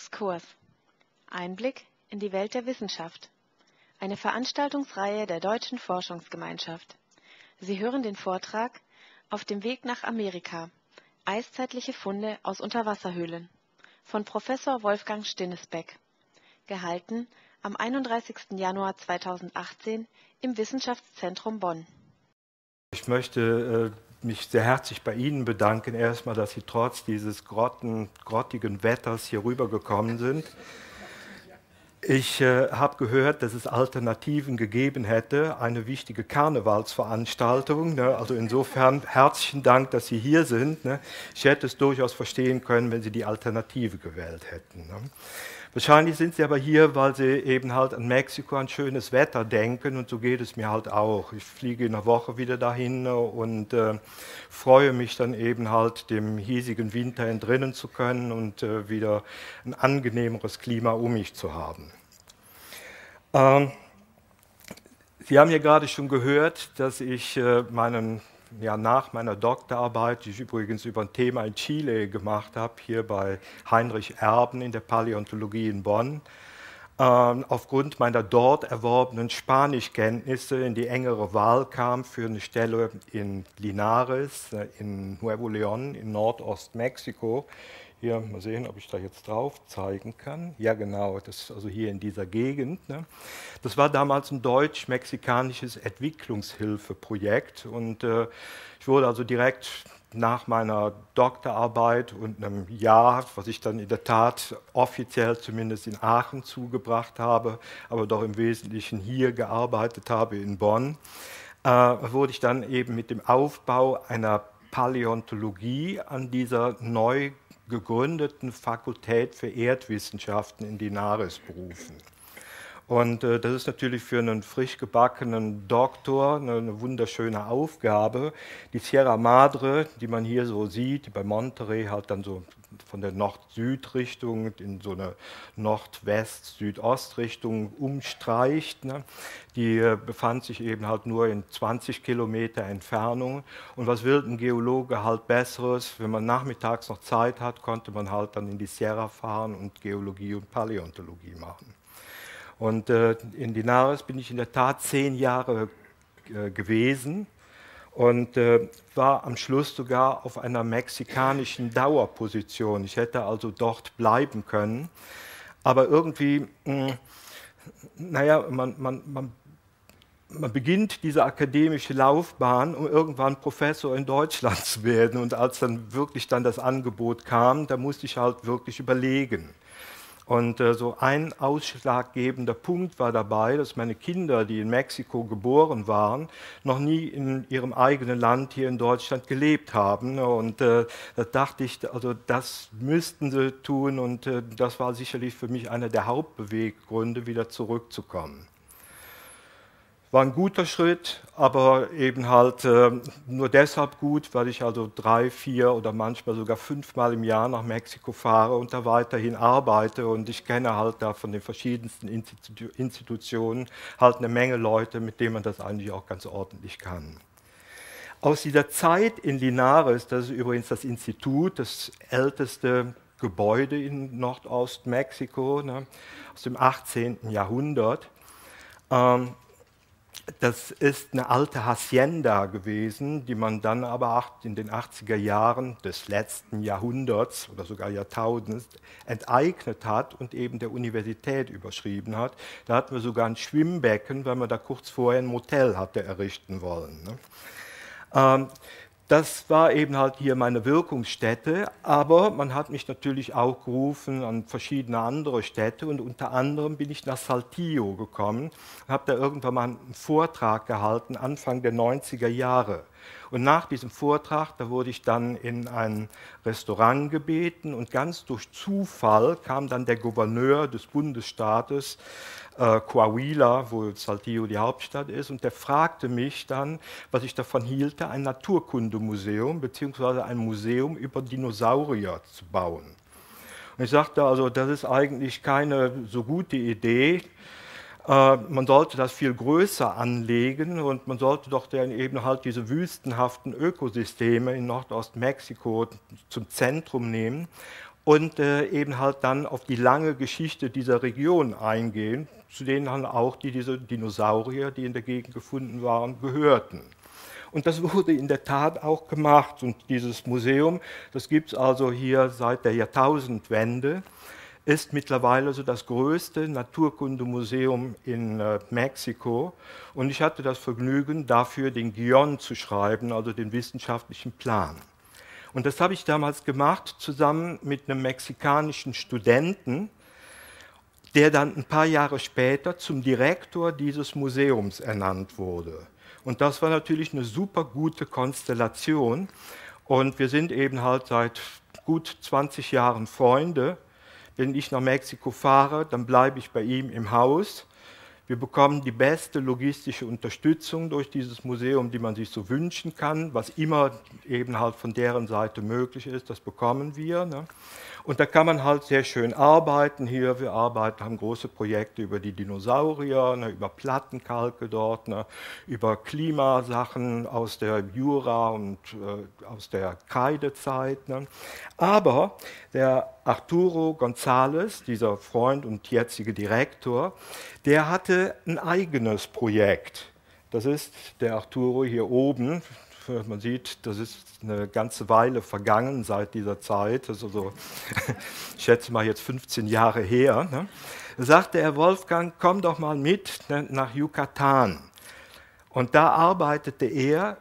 Exkurs. Einblick in die Welt der Wissenschaft. Eine Veranstaltungsreihe der Deutschen Forschungsgemeinschaft. Sie hören den Vortrag Auf dem Weg nach Amerika. Eiszeitliche Funde aus Unterwasserhöhlen von Professor Wolfgang Stinnesbeck. Gehalten am 31. Januar 2018 im Wissenschaftszentrum Bonn. Ich möchte äh, mich sehr herzlich bei Ihnen bedanken, erstmal, dass Sie trotz dieses grotten, grottigen Wetters hier rübergekommen sind. Ich äh, habe gehört, dass es Alternativen gegeben hätte, eine wichtige Karnevalsveranstaltung. Ne? Also insofern herzlichen Dank, dass Sie hier sind. Ne? Ich hätte es durchaus verstehen können, wenn Sie die Alternative gewählt hätten. Ne? Wahrscheinlich sind sie aber hier, weil sie eben halt an Mexiko, an schönes Wetter denken und so geht es mir halt auch. Ich fliege in einer Woche wieder dahin und äh, freue mich dann eben halt dem hiesigen Winter entrinnen zu können und äh, wieder ein angenehmeres Klima um mich zu haben. Ähm, Sie haben ja gerade schon gehört, dass ich äh, meinen ja, nach meiner Doktorarbeit, die ich übrigens über ein Thema in Chile gemacht habe, hier bei Heinrich Erben in der Paläontologie in Bonn, äh, aufgrund meiner dort erworbenen Spanischkenntnisse in die engere Wahl kam für eine Stelle in Linares, äh, in Nuevo León, in Nordostmexiko, hier, mal sehen, ob ich da jetzt drauf zeigen kann. Ja, genau, das ist also hier in dieser Gegend. Ne? Das war damals ein deutsch-mexikanisches Entwicklungshilfeprojekt und äh, ich wurde also direkt nach meiner Doktorarbeit und einem Jahr, was ich dann in der Tat offiziell zumindest in Aachen zugebracht habe, aber doch im Wesentlichen hier gearbeitet habe in Bonn, äh, wurde ich dann eben mit dem Aufbau einer Paläontologie an dieser neu gegründeten Fakultät für Erdwissenschaften in Dinares berufen. Und äh, das ist natürlich für einen frisch gebackenen Doktor eine, eine, wunderschöne Aufgabe. Die Sierra Madre, die man hier so sieht, die bei Monterey halt dann so von der Nord-Süd-Richtung in so eine Nordwest-Südost-Richtung umstreicht. Ne? Die äh, befand sich eben halt nur in 20 Kilometer Entfernung. Und was will ein Geologe halt Besseres? Wenn man nachmittags noch Zeit hat, konnte man halt dann in die Sierra fahren und Geologie und Paläontologie machen. Und äh, in Linares bin ich in der Tat zehn Jahre äh, gewesen und äh, war am Schluss sogar auf einer mexikanischen Dauerposition. Ich hätte also dort bleiben können. Aber irgendwie, mh, naja, man, man, man, man beginnt diese akademische Laufbahn, um irgendwann Professor in Deutschland zu werden. Und als dann wirklich dann das Angebot kam, da musste ich halt wirklich überlegen. Und äh, so ein ausschlaggebender Punkt war dabei, dass meine Kinder, die in Mexiko geboren waren, noch nie in ihrem eigenen Land hier in Deutschland gelebt haben. Und äh, da dachte ich, also das müssten sie tun und äh, das war sicherlich für mich einer der Hauptbeweggründe, wieder zurückzukommen. War ein guter Schritt, aber eben halt äh, nur deshalb gut, weil ich also drei, vier oder manchmal sogar fünfmal im Jahr nach Mexiko fahre und da weiterhin arbeite. Und ich kenne halt da von den verschiedensten Institu Institutionen halt eine Menge Leute, mit denen man das eigentlich auch ganz ordentlich kann. Aus dieser Zeit in Linares, das ist übrigens das Institut, das älteste Gebäude in Nordostmexiko, ne, aus dem 18. Jahrhundert, ähm, das ist eine alte Hacienda gewesen, die man dann aber in den 80er Jahren des letzten Jahrhunderts oder sogar Jahrtausends enteignet hat und eben der Universität überschrieben hat. Da hatten wir sogar ein Schwimmbecken, weil man da kurz vorher ein Motel hatte errichten wollen. Ne? Ähm, das war eben halt hier meine Wirkungsstätte, aber man hat mich natürlich auch gerufen an verschiedene andere Städte und unter anderem bin ich nach Saltillo gekommen und habe da irgendwann mal einen Vortrag gehalten, Anfang der 90er Jahre. Und nach diesem Vortrag, da wurde ich dann in ein Restaurant gebeten und ganz durch Zufall kam dann der Gouverneur des Bundesstaates äh, Coahuila, wo Saltillo die Hauptstadt ist, und der fragte mich dann, was ich davon hielte, ein Naturkundemuseum bzw. ein Museum über Dinosaurier zu bauen. Und ich sagte also, das ist eigentlich keine so gute Idee. Äh, man sollte das viel größer anlegen und man sollte doch dann eben halt diese wüstenhaften Ökosysteme in Nordostmexiko zum Zentrum nehmen und äh, eben halt dann auf die lange Geschichte dieser Region eingehen, zu denen dann auch die, diese Dinosaurier, die in der Gegend gefunden waren, gehörten. Und das wurde in der Tat auch gemacht. Und dieses Museum, das gibt es also hier seit der Jahrtausendwende, ist mittlerweile so das größte Naturkundemuseum in äh, Mexiko. Und ich hatte das Vergnügen, dafür den Guion zu schreiben, also den wissenschaftlichen Plan. Und das habe ich damals gemacht, zusammen mit einem mexikanischen Studenten, der dann ein paar Jahre später zum Direktor dieses Museums ernannt wurde. Und das war natürlich eine super gute Konstellation. Und wir sind eben halt seit gut 20 Jahren Freunde. Wenn ich nach Mexiko fahre, dann bleibe ich bei ihm im Haus. Wir bekommen die beste logistische Unterstützung durch dieses Museum, die man sich so wünschen kann. Was immer eben halt von deren Seite möglich ist, das bekommen wir. Ne? Und da kann man halt sehr schön arbeiten hier. Wir arbeiten, haben große Projekte über die Dinosaurier, ne, über Plattenkalke dort, ne, über Klimasachen aus der Jura und äh, aus der Kreidezeit. Ne. Aber der Arturo González, dieser Freund und jetzige Direktor, der hatte ein eigenes Projekt. Das ist der Arturo hier oben, man sieht, das ist eine ganze Weile vergangen seit dieser Zeit, also so, ich schätze mal jetzt 15 Jahre her. Ne? Sagte er, Wolfgang, komm doch mal mit nach Yucatan. Und da arbeitete er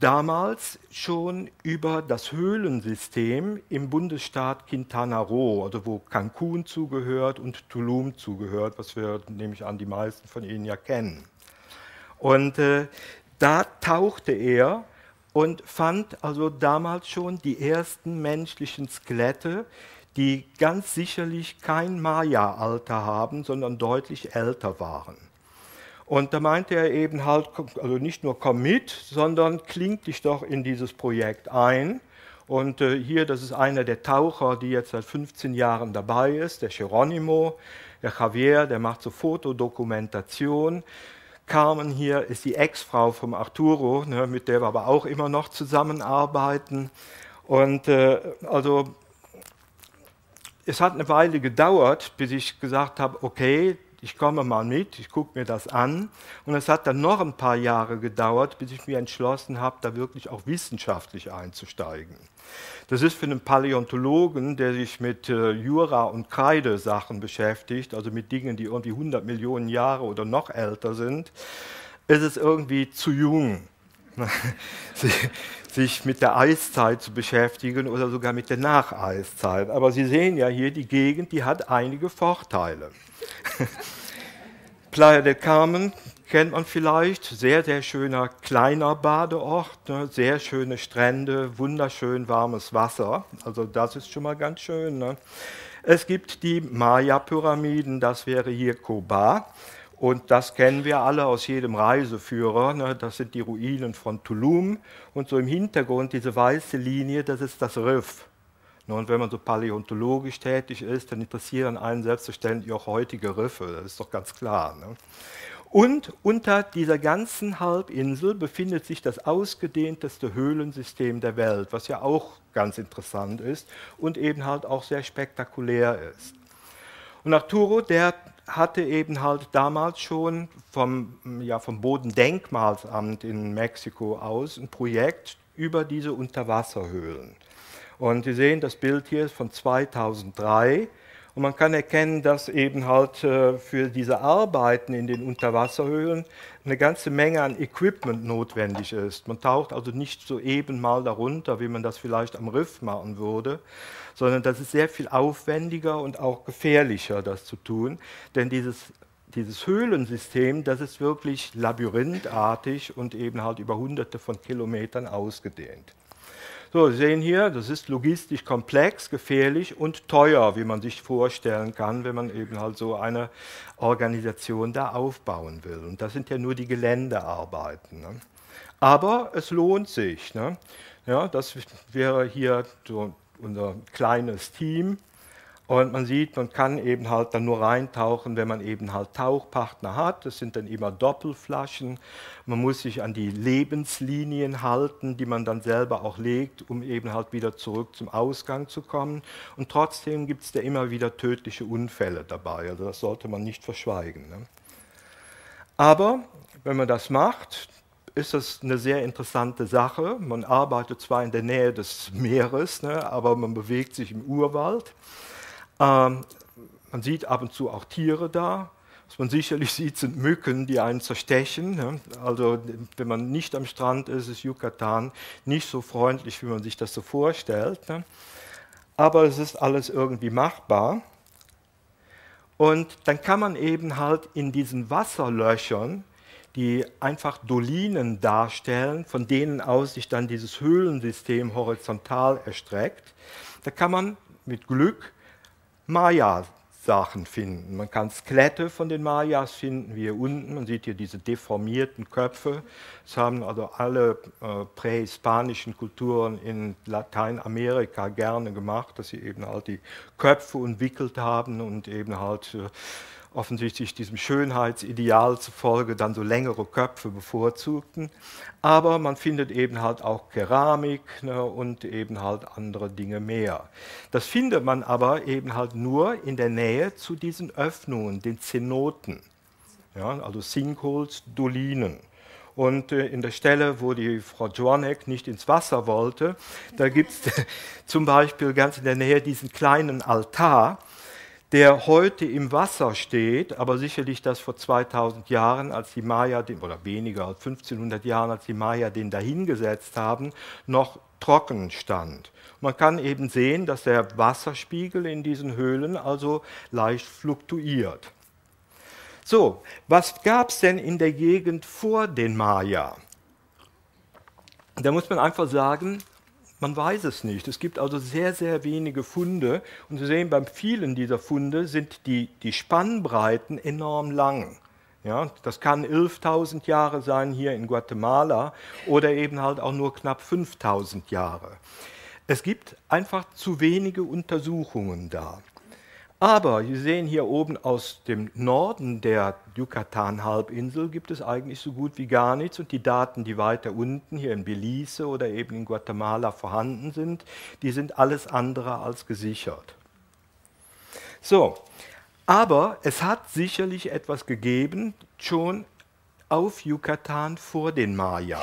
damals schon über das Höhlensystem im Bundesstaat Quintana Roo, also wo Cancun zugehört und Tulum zugehört, was wir, nehme ich an, die meisten von Ihnen ja kennen. Und äh, da tauchte er und fand also damals schon die ersten menschlichen Skelette, die ganz sicherlich kein Maya-Alter haben, sondern deutlich älter waren. Und da meinte er eben halt, also nicht nur komm mit, sondern kling dich doch in dieses Projekt ein. Und äh, hier, das ist einer der Taucher, die jetzt seit 15 Jahren dabei ist, der Geronimo, der Javier, der macht so Fotodokumentation. Carmen hier ist die Ex-Frau vom Arturo, ne, mit der wir aber auch immer noch zusammenarbeiten. Und äh, also es hat eine Weile gedauert, bis ich gesagt habe, okay, ich komme mal mit, ich gucke mir das an. Und es hat dann noch ein paar Jahre gedauert, bis ich mir entschlossen habe, da wirklich auch wissenschaftlich einzusteigen. Das ist für einen Paläontologen, der sich mit äh, Jura- und Kreidesachen beschäftigt, also mit Dingen, die irgendwie 100 Millionen Jahre oder noch älter sind, ist es irgendwie zu jung, sich mit der Eiszeit zu beschäftigen oder sogar mit der Nacheiszeit. Aber Sie sehen ja hier, die Gegend, die hat einige Vorteile. Playa del Carmen kennt man vielleicht, sehr, sehr schöner kleiner Badeort, ne? sehr schöne Strände, wunderschön warmes Wasser, also das ist schon mal ganz schön. Ne? Es gibt die Maya-Pyramiden, das wäre hier Koba. Und das kennen wir alle aus jedem Reiseführer. Ne? Das sind die Ruinen von Tulum. Und so im Hintergrund diese weiße Linie, das ist das Riff. Und wenn man so paläontologisch tätig ist, dann interessieren einen selbstverständlich auch heutige Riffe, das ist doch ganz klar. Ne? Und unter dieser ganzen Halbinsel befindet sich das ausgedehnteste Höhlensystem der Welt, was ja auch ganz interessant ist und eben halt auch sehr spektakulär ist. Und Arturo, der hatte eben halt damals schon vom, ja, vom Bodendenkmalsamt in Mexiko aus ein Projekt über diese Unterwasserhöhlen. Und Sie sehen, das Bild hier ist von 2003. Und man kann erkennen, dass eben halt äh, für diese Arbeiten in den Unterwasserhöhlen eine ganze Menge an Equipment notwendig ist. Man taucht also nicht so eben mal darunter, wie man das vielleicht am Riff machen würde, sondern das ist sehr viel aufwendiger und auch gefährlicher, das zu tun. Denn dieses, dieses Höhlensystem, das ist wirklich labyrinthartig und eben halt über hunderte von Kilometern ausgedehnt. So, Sie sehen hier, das ist logistisch komplex, gefährlich und teuer, wie man sich vorstellen kann, wenn man eben halt so eine Organisation da aufbauen will. Und das sind ja nur die Geländearbeiten. Ne? Aber es lohnt sich. Ne? Ja, das wäre hier so unser kleines Team. Und man sieht, man kann eben halt dann nur reintauchen, wenn man eben halt Tauchpartner hat. Das sind dann immer Doppelflaschen. Man muss sich an die Lebenslinien halten, die man dann selber auch legt, um eben halt wieder zurück zum Ausgang zu kommen. Und trotzdem gibt es da immer wieder tödliche Unfälle dabei. Also das sollte man nicht verschweigen. Ne? Aber wenn man das macht, ist das eine sehr interessante Sache. Man arbeitet zwar in der Nähe des Meeres, ne, aber man bewegt sich im Urwald. Ähm, man sieht ab und zu auch Tiere da. Was man sicherlich sieht, sind Mücken, die einen zerstechen. Ne? Also wenn man nicht am Strand ist, ist Yucatan nicht so freundlich, wie man sich das so vorstellt. Ne? Aber es ist alles irgendwie machbar. Und dann kann man eben halt in diesen Wasserlöchern, die einfach Dolinen darstellen, von denen aus sich dann dieses Höhlensystem horizontal erstreckt, da kann man mit Glück Maya-Sachen finden. Man kann Skelette von den Mayas finden, wie hier unten. Man sieht hier diese deformierten Köpfe. Das haben also alle äh, prähispanischen Kulturen in Lateinamerika gerne gemacht, dass sie eben halt die Köpfe entwickelt haben und eben halt äh, offensichtlich diesem Schönheitsideal zufolge dann so längere Köpfe bevorzugten. Aber man findet eben halt auch Keramik ne, und eben halt andere Dinge mehr. Das findet man aber eben halt nur in der Nähe zu diesen Öffnungen, den Zenoten, ja, also Sinkholes, Dolinen. Und äh, in der Stelle, wo die Frau Joanek nicht ins Wasser wollte, da gibt es zum Beispiel ganz in der Nähe diesen kleinen Altar, der heute im Wasser steht, aber sicherlich das vor 2000 Jahren, als die Maya, den, oder weniger als 1500 Jahren, als die Maya den dahingesetzt haben, noch trocken stand. Man kann eben sehen, dass der Wasserspiegel in diesen Höhlen also leicht fluktuiert. So, was gab es denn in der Gegend vor den Maya? Da muss man einfach sagen, man weiß es nicht. Es gibt also sehr, sehr wenige Funde. Und Sie sehen, beim vielen dieser Funde sind die, die Spannbreiten enorm lang. Ja, das kann 11.000 Jahre sein hier in Guatemala oder eben halt auch nur knapp 5.000 Jahre. Es gibt einfach zu wenige Untersuchungen da. Aber Sie sehen hier oben aus dem Norden der Yucatan-Halbinsel gibt es eigentlich so gut wie gar nichts und die Daten, die weiter unten hier in Belize oder eben in Guatemala vorhanden sind, die sind alles andere als gesichert. So, aber es hat sicherlich etwas gegeben, schon auf Yucatan vor den Maya.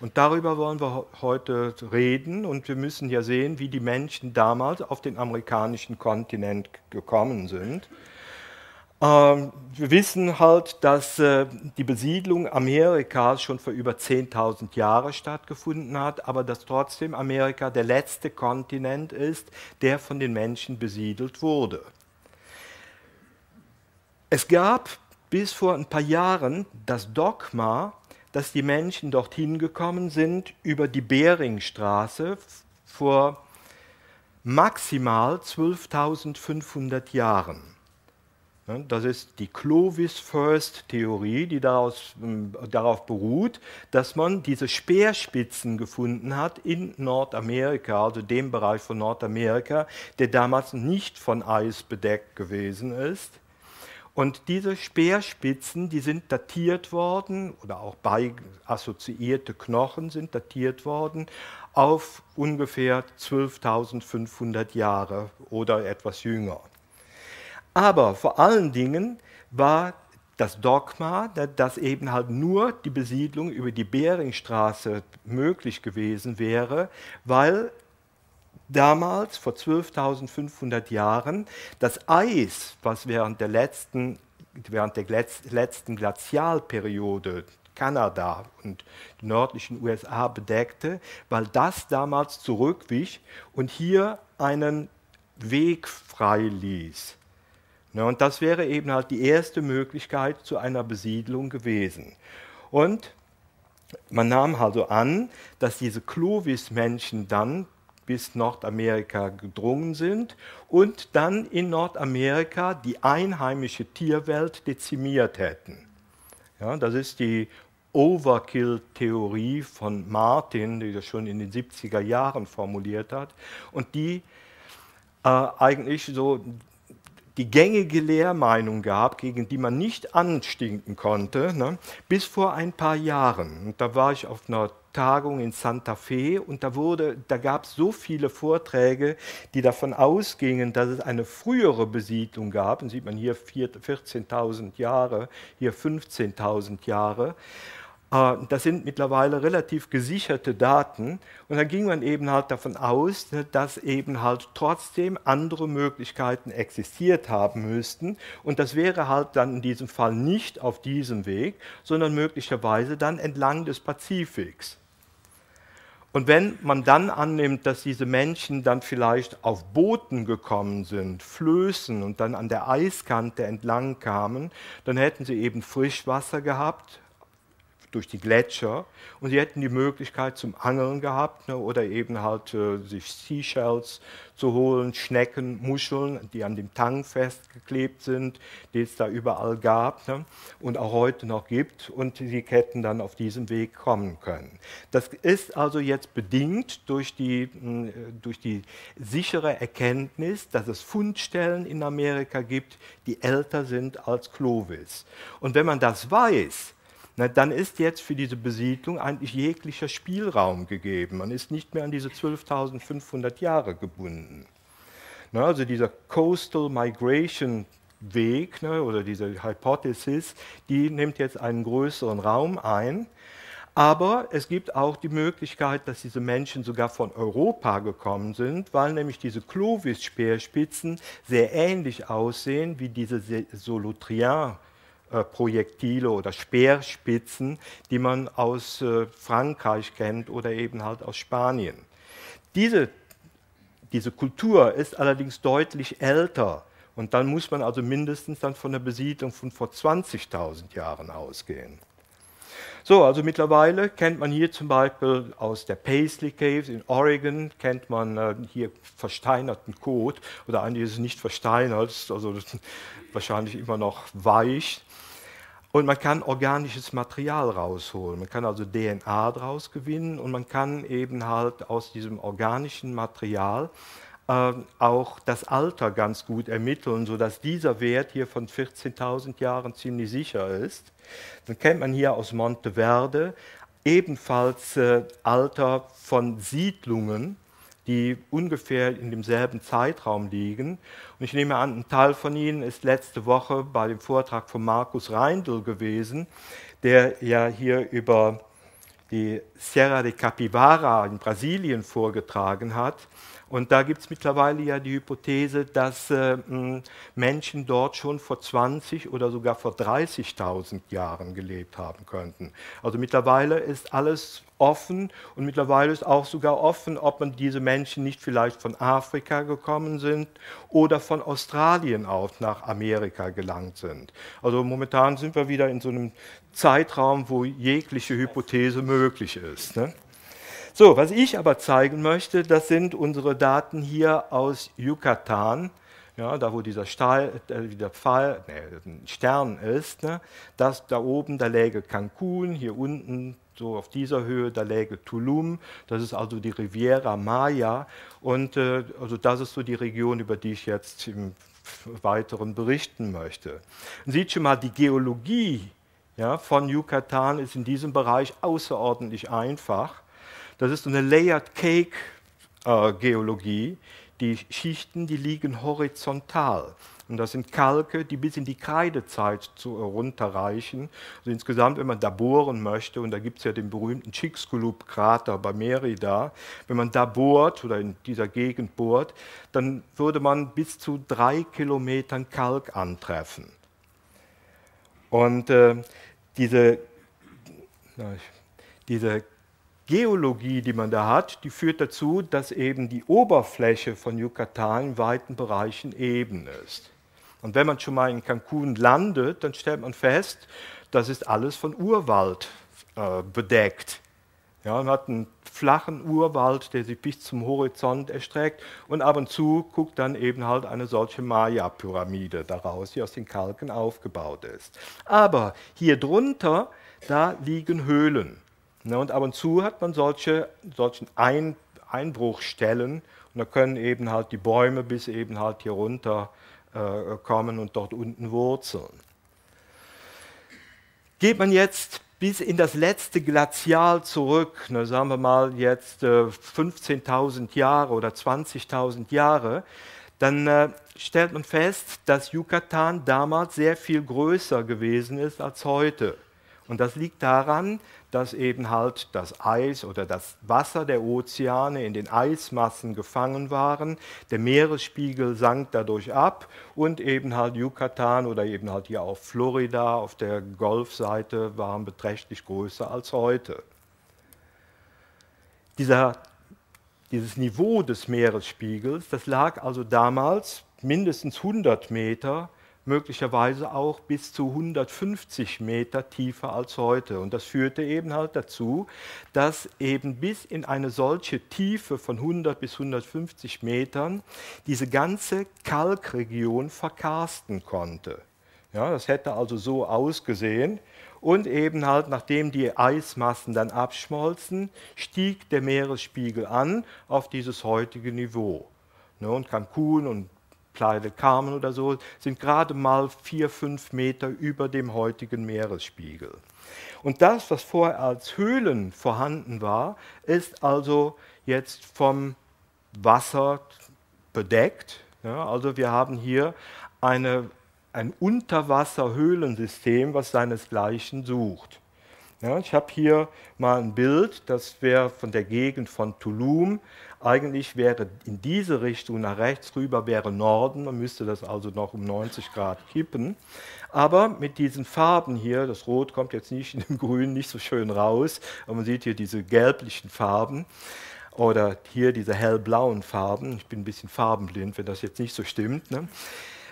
Und darüber wollen wir heute reden und wir müssen ja sehen, wie die Menschen damals auf den amerikanischen Kontinent gekommen sind. Ähm, wir wissen halt, dass äh, die Besiedlung Amerikas schon vor über 10.000 Jahren stattgefunden hat, aber dass trotzdem Amerika der letzte Kontinent ist, der von den Menschen besiedelt wurde. Es gab bis vor ein paar Jahren das Dogma, dass die Menschen dorthin gekommen sind über die Beringstraße vor maximal 12.500 Jahren. Das ist die Clovis-First-Theorie, die daraus, ähm, darauf beruht, dass man diese Speerspitzen gefunden hat in Nordamerika, also dem Bereich von Nordamerika, der damals nicht von Eis bedeckt gewesen ist und diese Speerspitzen, die sind datiert worden oder auch bei assoziierte Knochen sind datiert worden auf ungefähr 12.500 Jahre oder etwas jünger. Aber vor allen Dingen war das Dogma, dass eben halt nur die Besiedlung über die Beringstraße möglich gewesen wäre, weil damals, vor 12.500 Jahren, das Eis, was während der letzten, während der letzten Glazialperiode Kanada und die nördlichen USA bedeckte, weil das damals zurückwich und hier einen Weg frei ließ. und das wäre eben halt die erste Möglichkeit zu einer Besiedlung gewesen. Und man nahm also an, dass diese Clovis-Menschen dann bis Nordamerika gedrungen sind und dann in Nordamerika die einheimische Tierwelt dezimiert hätten. Ja, das ist die Overkill-Theorie von Martin, die das schon in den 70er Jahren formuliert hat und die äh, eigentlich so die gängige Lehrmeinung gab, gegen die man nicht anstinken konnte, ne, bis vor ein paar Jahren. Und da war ich auf einer Tagung in Santa Fe und da, wurde, da gab es so viele Vorträge, die davon ausgingen, dass es eine frühere Besiedlung gab. Und sieht man hier 14.000 Jahre, hier 15.000 Jahre. Äh, das sind mittlerweile relativ gesicherte Daten. Und da ging man eben halt davon aus, dass eben halt trotzdem andere Möglichkeiten existiert haben müssten. Und das wäre halt dann in diesem Fall nicht auf diesem Weg, sondern möglicherweise dann entlang des Pazifiks. Und wenn man dann annimmt, dass diese Menschen dann vielleicht auf Booten gekommen sind, Flößen und dann an der Eiskante entlang kamen, dann hätten sie eben Frischwasser gehabt, durch die Gletscher und sie hätten die Möglichkeit zum Angeln gehabt ne, oder eben halt äh, sich Seashells zu holen, Schnecken, Muscheln, die an dem Tang festgeklebt sind, die es da überall gab ne, und auch heute noch gibt und sie hätten dann auf diesem Weg kommen können. Das ist also jetzt bedingt durch die, äh, durch die sichere Erkenntnis, dass es Fundstellen in Amerika gibt, die älter sind als Clovis. Und wenn man das weiß, na, dann ist jetzt für diese Besiedlung eigentlich jeglicher Spielraum gegeben. Man ist nicht mehr an diese 12.500 Jahre gebunden. Na, also dieser Coastal Migration Weg ne, oder diese Hypothesis, die nimmt jetzt einen größeren Raum ein. Aber es gibt auch die Möglichkeit, dass diese Menschen sogar von Europa gekommen sind, weil nämlich diese Clovis-Speerspitzen sehr ähnlich aussehen wie diese Solotrian äh, Projektile oder Speerspitzen, die man aus äh, Frankreich kennt oder eben halt aus Spanien. Diese, diese Kultur ist allerdings deutlich älter und dann muss man also mindestens dann von der Besiedlung von vor 20.000 Jahren ausgehen. So, also mittlerweile kennt man hier zum Beispiel aus der Paisley Caves in Oregon, kennt man äh, hier versteinerten Kot, oder eigentlich ist es nicht versteinert, also wahrscheinlich immer noch weich. Und man kann organisches Material rausholen. Man kann also DNA daraus gewinnen und man kann eben halt aus diesem organischen Material äh, auch das Alter ganz gut ermitteln, sodass dieser Wert hier von 14.000 Jahren ziemlich sicher ist. Dann kennt man hier aus Monteverde ebenfalls äh, Alter von Siedlungen die ungefähr in demselben Zeitraum liegen. Und ich nehme an, ein Teil von Ihnen ist letzte Woche bei dem Vortrag von Markus Reindl gewesen, der ja hier über die Serra de Capivara in Brasilien vorgetragen hat. Und da gibt es mittlerweile ja die Hypothese, dass äh, Menschen dort schon vor 20 oder sogar vor 30.000 Jahren gelebt haben könnten. Also mittlerweile ist alles offen und mittlerweile ist auch sogar offen, ob man diese Menschen nicht vielleicht von Afrika gekommen sind oder von Australien auch nach Amerika gelangt sind. Also momentan sind wir wieder in so einem Zeitraum, wo jegliche Hypothese möglich ist. Ne? So, was ich aber zeigen möchte, das sind unsere Daten hier aus Yucatan. Ja, da wo dieser, Stahl, äh, dieser Pfeil, nee, Stern ist, ne, das da oben, da läge Cancun, hier unten so auf dieser Höhe, da läge Tulum, das ist also die Riviera Maya und äh, also das ist so die Region, über die ich jetzt im Weiteren berichten möchte. Man sieht schon mal, die Geologie ja, von Yucatan ist in diesem Bereich außerordentlich einfach. Das ist eine Layered Cake äh, Geologie. Die Schichten, die liegen horizontal. Und das sind Kalke, die bis in die Kreidezeit zu, äh, runterreichen. Also insgesamt, wenn man da bohren möchte, und da gibt es ja den berühmten Chicxulub-Krater bei Merida, wenn man da bohrt oder in dieser Gegend bohrt, dann würde man bis zu drei Kilometern Kalk antreffen. Und äh, diese, diese Geologie, die man da hat, die führt dazu, dass eben die Oberfläche von Yucatan in weiten Bereichen eben ist. Und wenn man schon mal in Cancun landet, dann stellt man fest, das ist alles von Urwald äh, bedeckt. Ja, man hat einen flachen Urwald, der sich bis zum Horizont erstreckt und ab und zu guckt dann eben halt eine solche Maya-Pyramide daraus, die aus den Kalken aufgebaut ist. Aber hier drunter, da liegen Höhlen. Ne, und ab und zu hat man solche, solchen Ein, Einbruchstellen und da können eben halt die Bäume bis eben halt hier runter äh, kommen und dort unten wurzeln. Geht man jetzt bis in das letzte Glazial zurück, ne, sagen wir mal jetzt äh, 15.000 Jahre oder 20.000 Jahre, dann äh, stellt man fest, dass Yucatan damals sehr viel größer gewesen ist als heute. Und das liegt daran, dass eben halt das Eis oder das Wasser der Ozeane in den Eismassen gefangen waren. Der Meeresspiegel sank dadurch ab und eben halt Yucatan oder eben halt hier auf Florida auf der Golfseite waren beträchtlich größer als heute. Dieser, dieses Niveau des Meeresspiegels, das lag also damals mindestens 100 Meter möglicherweise auch bis zu 150 Meter tiefer als heute. Und das führte eben halt dazu, dass eben bis in eine solche Tiefe von 100 bis 150 Metern diese ganze Kalkregion verkarsten konnte. Ja, das hätte also so ausgesehen. Und eben halt, nachdem die Eismassen dann abschmolzen, stieg der Meeresspiegel an auf dieses heutige Niveau. Ne, und Cancun und Del Carmen oder so, sind gerade mal vier, fünf Meter über dem heutigen Meeresspiegel. Und das, was vorher als Höhlen vorhanden war, ist also jetzt vom Wasser bedeckt. Ja, also wir haben hier eine, ein Unterwasserhöhlensystem, was seinesgleichen sucht. Ja, ich habe hier mal ein Bild, das wäre von der Gegend von Tulum. Eigentlich wäre in diese Richtung nach rechts rüber wäre Norden, man müsste das also noch um 90 Grad kippen. Aber mit diesen Farben hier, das Rot kommt jetzt nicht in dem Grün nicht so schön raus, aber man sieht hier diese gelblichen Farben oder hier diese hellblauen Farben. Ich bin ein bisschen farbenblind, wenn das jetzt nicht so stimmt. Ne?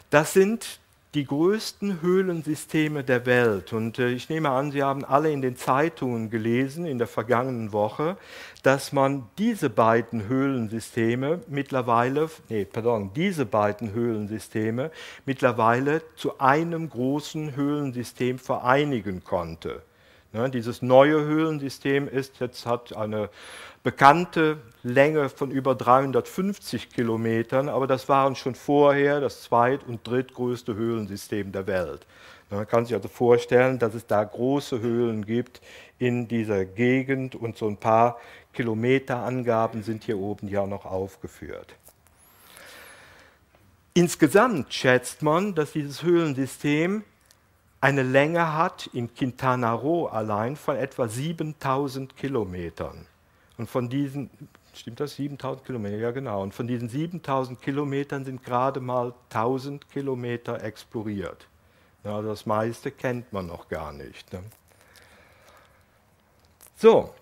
Das sind die größten Höhlensysteme der Welt. Und äh, ich nehme an, Sie haben alle in den Zeitungen gelesen in der vergangenen Woche, dass man diese beiden Höhlensysteme mittlerweile, nee, pardon, diese beiden Höhlensysteme mittlerweile zu einem großen Höhlensystem vereinigen konnte. Ne, dieses neue Höhlensystem ist jetzt hat eine bekannte Länge von über 350 Kilometern, aber das waren schon vorher das zweit- und drittgrößte Höhlensystem der Welt. Man kann sich also vorstellen, dass es da große Höhlen gibt in dieser Gegend und so ein paar Kilometerangaben sind hier oben ja noch aufgeführt. Insgesamt schätzt man, dass dieses Höhlensystem eine Länge hat in Quintana Roo allein von etwa 7000 Kilometern. Und von diesen, stimmt das, 7000 Kilometer? Ja, genau. Und von diesen 7000 Kilometern sind gerade mal 1000 Kilometer exploriert. Ja, das meiste kennt man noch gar nicht. Ne? So,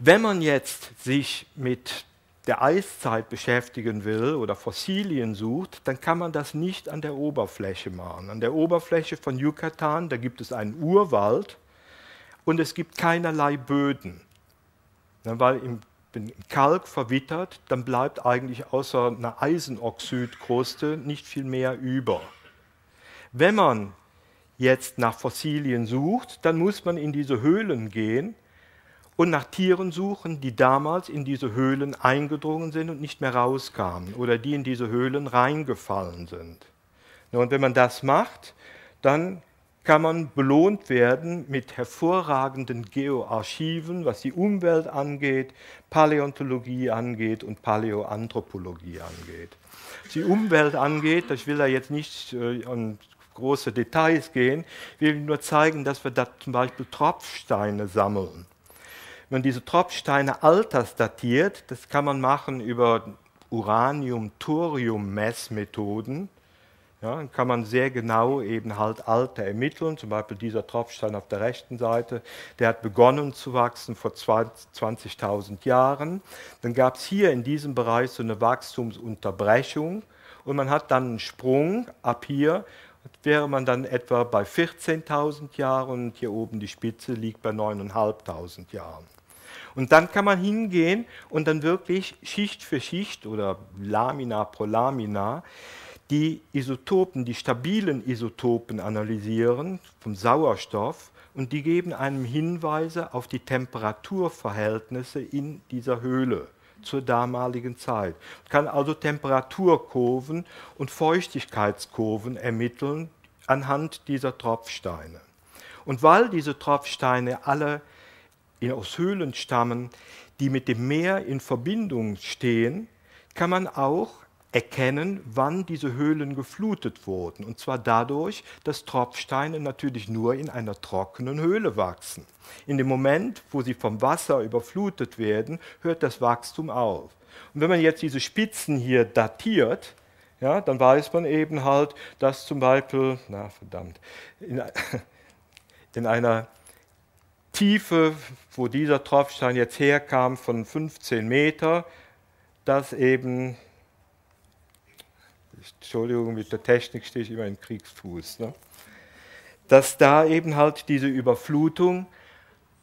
wenn man jetzt sich mit der Eiszeit beschäftigen will oder Fossilien sucht, dann kann man das nicht an der Oberfläche machen. An der Oberfläche von Yucatan, da gibt es einen Urwald und es gibt keinerlei Böden. Weil im Kalk verwittert, dann bleibt eigentlich außer einer Eisenoxidkruste nicht viel mehr über. Wenn man jetzt nach Fossilien sucht, dann muss man in diese Höhlen gehen und nach Tieren suchen, die damals in diese Höhlen eingedrungen sind und nicht mehr rauskamen oder die in diese Höhlen reingefallen sind. Und wenn man das macht, dann kann man belohnt werden mit hervorragenden Geoarchiven, was die Umwelt angeht, Paläontologie angeht und Paläoanthropologie angeht. Was die Umwelt angeht, ich will da jetzt nicht äh, an große Details gehen, will nur zeigen, dass wir da zum Beispiel Tropfsteine sammeln. Wenn man diese Tropfsteine altersdatiert, das kann man machen über Uranium-Thorium-Messmethoden. Ja, dann kann man sehr genau eben halt Alter ermitteln. Zum Beispiel dieser Tropfstein auf der rechten Seite, der hat begonnen zu wachsen vor 20.000 Jahren. Dann gab es hier in diesem Bereich so eine Wachstumsunterbrechung und man hat dann einen Sprung ab hier wäre man dann etwa bei 14.000 Jahren und hier oben die Spitze liegt bei 9.500 Jahren. Und dann kann man hingehen und dann wirklich Schicht für Schicht oder Lamina pro Lamina die Isotopen, die stabilen Isotopen analysieren vom Sauerstoff und die geben einem Hinweise auf die Temperaturverhältnisse in dieser Höhle. zur damaligen Zeit. Man kann also Temperaturkurven und Feuchtigkeitskurven ermitteln anhand dieser Tropfsteine. Und weil diese Tropfsteine alle aus Höhlen stammen, die mit dem Meer in Verbindung stehen, kann man auch erkennen, wann diese Höhlen geflutet wurden. Und zwar dadurch, dass Tropfsteine natürlich nur in einer trockenen Höhle wachsen. In dem Moment, wo sie vom Wasser überflutet werden, hört das Wachstum auf. Und wenn man jetzt diese Spitzen hier datiert, ja, dann weiß man eben halt, dass zum Beispiel, na verdammt, in, in einer Tiefe, wo dieser Tropfstein jetzt herkam, von 15 Meter, dass eben, Entschuldigung, mit der Technik stehe ich immer in Kriegsfuß, ne? dass da eben halt diese Überflutung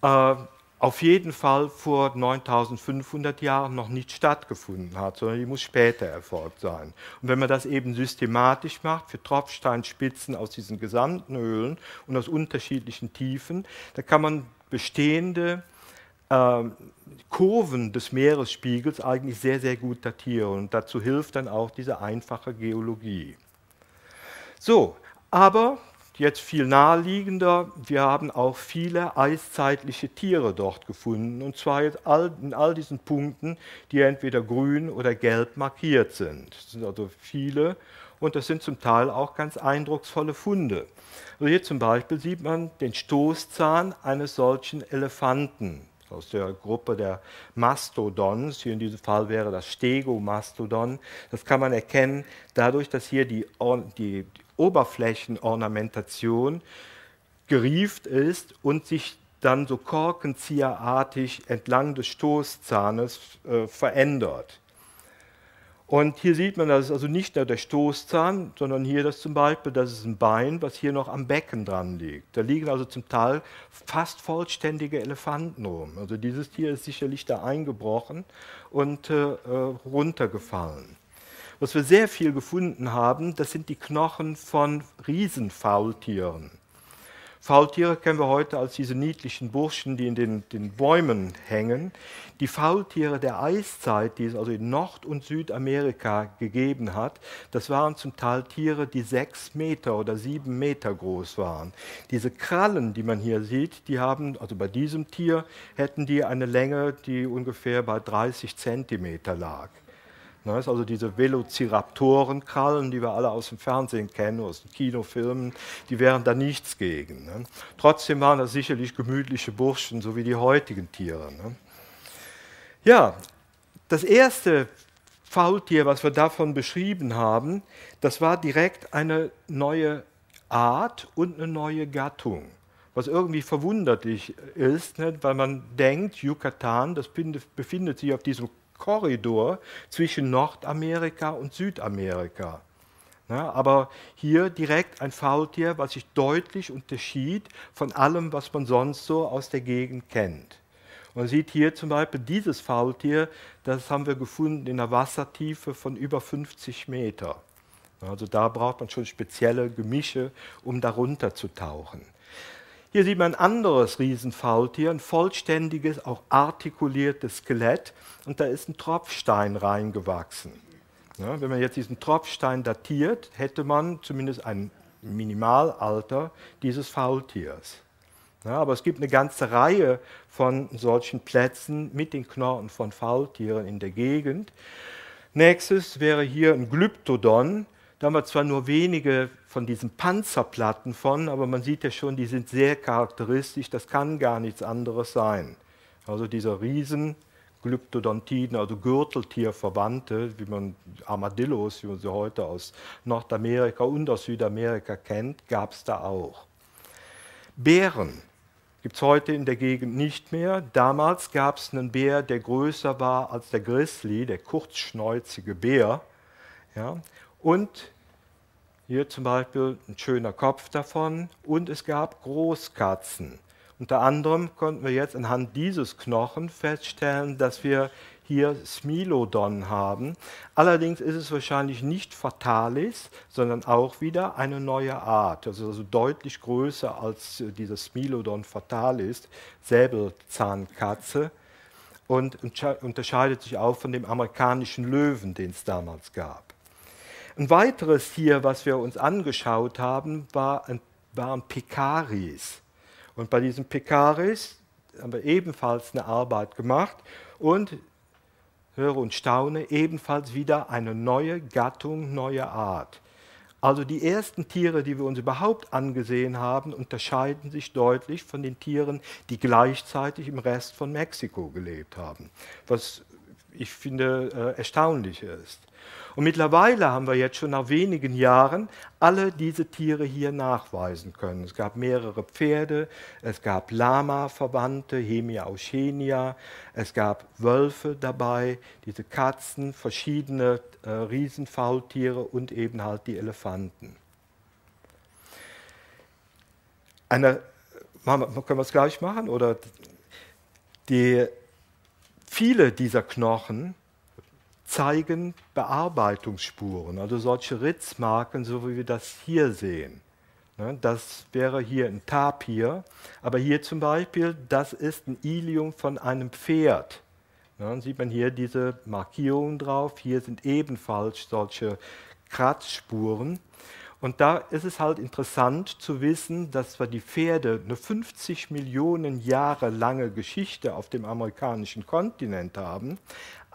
äh, auf jeden Fall vor 9500 Jahren noch nicht stattgefunden hat, sondern die muss später erfolgt sein. Und wenn man das eben systematisch macht für Tropfsteinspitzen aus diesen gesamten Höhlen und aus unterschiedlichen Tiefen, dann kann man bestehende Kurven des Meeresspiegels eigentlich sehr, sehr gut datieren. Und dazu hilft dann auch diese einfache Geologie. So, aber jetzt viel naheliegender, wir haben auch viele eiszeitliche Tiere dort gefunden, und zwar in all diesen Punkten, die entweder grün oder gelb markiert sind. Es sind also viele und das sind zum Teil auch ganz eindrucksvolle Funde. Also hier zum Beispiel sieht man den Stoßzahn eines solchen Elefanten aus der Gruppe der Mastodons. Hier in diesem Fall wäre das Stegomastodon. Das kann man erkennen dadurch, dass hier die, die, Oberflächenornamentation gerieft ist und sich dann so korkenzieherartig entlang des Stoßzahnes äh, verändert. Und hier sieht man, das ist also nicht nur der Stoßzahn, sondern hier das zum Beispiel, das ist ein Bein, was hier noch am Becken dran liegt. Da liegen also zum Teil fast vollständige Elefanten rum. Also dieses Tier ist sicherlich da eingebrochen und äh, äh runtergefallen. Was wir sehr viel gefunden haben, das sind die Knochen von Riesenfaultieren. Faultiere kennen wir heute als diese niedlichen Burschen, die in den, den, Bäumen hängen. Die Faultiere der Eiszeit, die es also in Nord- und Südamerika gegeben hat, das waren zum Teil Tiere, die sechs Meter oder sieben Meter groß waren. Diese Krallen, die man hier sieht, die haben, also bei diesem Tier, hätten die eine Länge, die ungefähr bei 30 Zentimeter lag. Ne, also diese Velociraptorenkrallen, die wir alle aus dem Fernsehen kennen, aus den Kinofilmen, die wären da nichts gegen. Ne? Trotzdem waren das sicherlich gemütliche Burschen, so wie die heutigen Tiere. Ne? Ja, das erste Faultier, was wir davon beschrieben haben, das war direkt eine neue Art und eine neue Gattung. Was irgendwie verwunderlich ist, ne? weil man denkt, Yucatan, das befindet sich auf diesem Korridor zwischen Nordamerika und Südamerika. Ja, aber hier direkt ein Faultier, was sich deutlich unterschied von allem, was man sonst so aus der Gegend kennt. Man sieht hier zum Beispiel dieses Faultier, das haben wir gefunden in einer Wassertiefe von über 50 Meter. Also da braucht man schon spezielle Gemische, um darunter zu tauchen. Hier sieht man ein anderes Riesenfaultier, ein vollständiges, auch artikuliertes Skelett und da ist ein Tropfstein reingewachsen. Ja, wenn man jetzt diesen Tropfstein datiert, hätte man zumindest ein Minimalalter dieses Faultiers. Ja, aber es gibt eine ganze Reihe von solchen Plätzen mit den Knochen von Faultieren in der Gegend. Nächstes wäre hier ein Glyptodon. Da haben wir zwar nur wenige von diesen Panzerplatten von, aber man sieht ja schon, die sind sehr charakteristisch, das kann gar nichts anderes sein. Also dieser Riesen, Glyptodontiden, also Gürteltierverwandte, wie man Armadillos, wie man sie heute aus Nordamerika und aus Südamerika kennt, gab es da auch. Bären gibt es heute in der Gegend nicht mehr. Damals gab es einen Bär, der größer war als der Grizzly, der kurzschnäuzige Bär. Ja, und hier zum Beispiel ein schöner Kopf davon. Und es gab Großkatzen. Unter anderem konnten wir jetzt anhand dieses Knochen feststellen, dass wir hier Smilodon haben. Allerdings ist es wahrscheinlich nicht Fatalis, sondern auch wieder eine neue Art, also, also deutlich größer als diese Smilodon fatalis, Säbelzahnkatze. und unterscheidet sich auch von dem amerikanischen Löwen, den es damals gab. Ein weiteres Tier, was wir uns angeschaut haben, war ein, waren Pekaris. Und bei diesen Pekaris haben wir ebenfalls eine Arbeit gemacht und höre und staune, ebenfalls wieder eine neue Gattung, neue Art. Also die ersten Tiere, die wir uns überhaupt angesehen haben, unterscheiden sich deutlich von den Tieren, die gleichzeitig im Rest von Mexiko gelebt haben, was ich finde äh, erstaunlich ist. Und mittlerweile haben wir jetzt schon nach wenigen Jahren alle diese Tiere hier nachweisen können. Es gab mehrere Pferde, es gab Lama-Verwandte, Hemia auschenia, es gab Wölfe dabei, diese Katzen, verschiedene äh, Riesenfaultiere und eben halt die Elefanten. Eine, können wir es gleich machen? Oder die, viele dieser Knochen zeigen Bearbeitungsspuren, also solche Ritzmarken, so wie wir das hier sehen. Ne, das wäre hier ein Tapir, aber hier zum Beispiel, das ist ein Ilium von einem Pferd. Dann ne, sieht man hier diese Markierungen drauf. Hier sind ebenfalls solche Kratzspuren. Und da ist es halt interessant zu wissen, dass wir die Pferde eine 50 Millionen Jahre lange Geschichte auf dem amerikanischen Kontinent haben,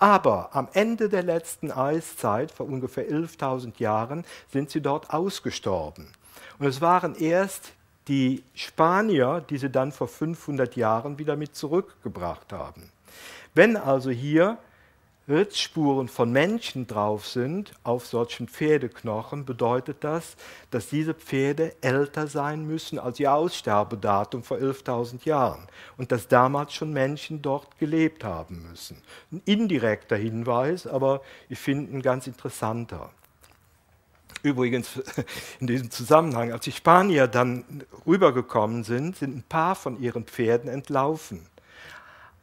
aber am Ende der letzten Eiszeit, vor ungefähr 11.000 Jahren, sind sie dort ausgestorben. Und es waren erst die Spanier, die sie dann vor 500 Jahren wieder mit zurückgebracht haben. Wenn also hier Ritzspuren von Menschen drauf sind auf solchen Pferdeknochen, bedeutet das, dass diese Pferde älter sein müssen als ihr Aussterbedatum vor 11.000 Jahren und dass damals schon Menschen dort gelebt haben müssen. Ein indirekter Hinweis, aber ich finde ein ganz interessanter. Übrigens, in diesem Zusammenhang, als die Spanier dann rübergekommen sind, sind ein paar von ihren Pferden entlaufen.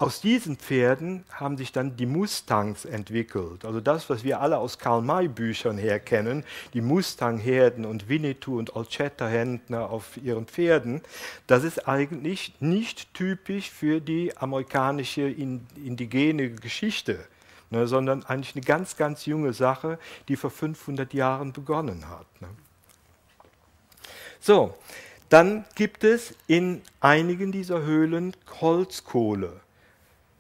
Aus diesen Pferden haben sich dann die Mustangs entwickelt. Also das, was wir alle aus Karl-May-Büchern her kennen, die Mustang-Herden und Winnetou und Olchetta-Händler auf ihren Pferden, das ist eigentlich nicht typisch für die amerikanische indigene Geschichte, ne, sondern eigentlich eine ganz, ganz junge Sache, die vor 500 Jahren begonnen hat. Ne. So, dann gibt es in einigen dieser Höhlen Holzkohle.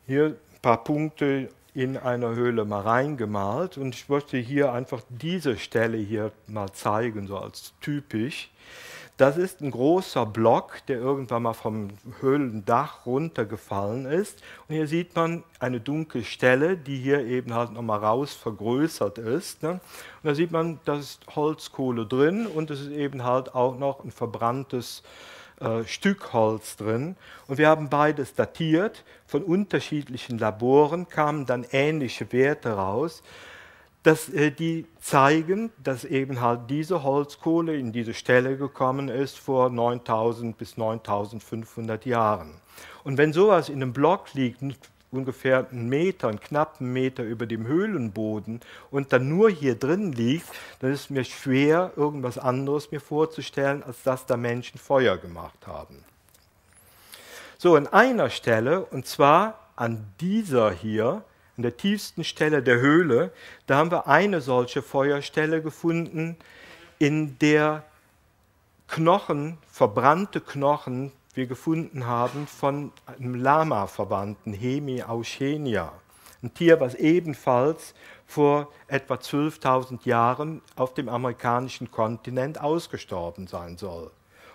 Hier ein paar Punkte in einer Höhle mal reingemalt und ich möchte hier einfach diese Stelle hier mal zeigen, so als typisch. Das ist ein großer Block, der irgendwann mal vom Höhlendach runtergefallen ist. Und hier sieht man eine dunkle Stelle, die hier eben halt nochmal raus vergrößert ist. Ne? Und da sieht man, da ist Holzkohle drin und es ist eben halt auch noch ein verbranntes äh, Stück Holz drin. Und wir haben beides datiert. Von unterschiedlichen Laboren kamen dann ähnliche Werte raus, dass, äh, die zeigen, dass eben halt diese Holzkohle in diese Stelle gekommen ist vor 9000 bis 9500 Jahren. Und wenn sowas in einem Block liegt, ungefähr einen Meter, einen knappen Meter über dem Höhlenboden und dann nur hier drin liegt, dann ist mir schwer, irgendwas anderes mir vorzustellen, als dass da Menschen Feuer gemacht haben. So, an einer Stelle, und zwar an dieser hier, an der tiefsten Stelle der Höhle, da haben wir eine solche Feuerstelle gefunden, in der Knochen, verbrannte Knochen wir gefunden haben von einem Lama-Verwandten, Hemi auschenia. Ein Tier, was ebenfalls vor etwa 12.000 Jahren auf dem amerikanischen Kontinent ausgestorben sein soll.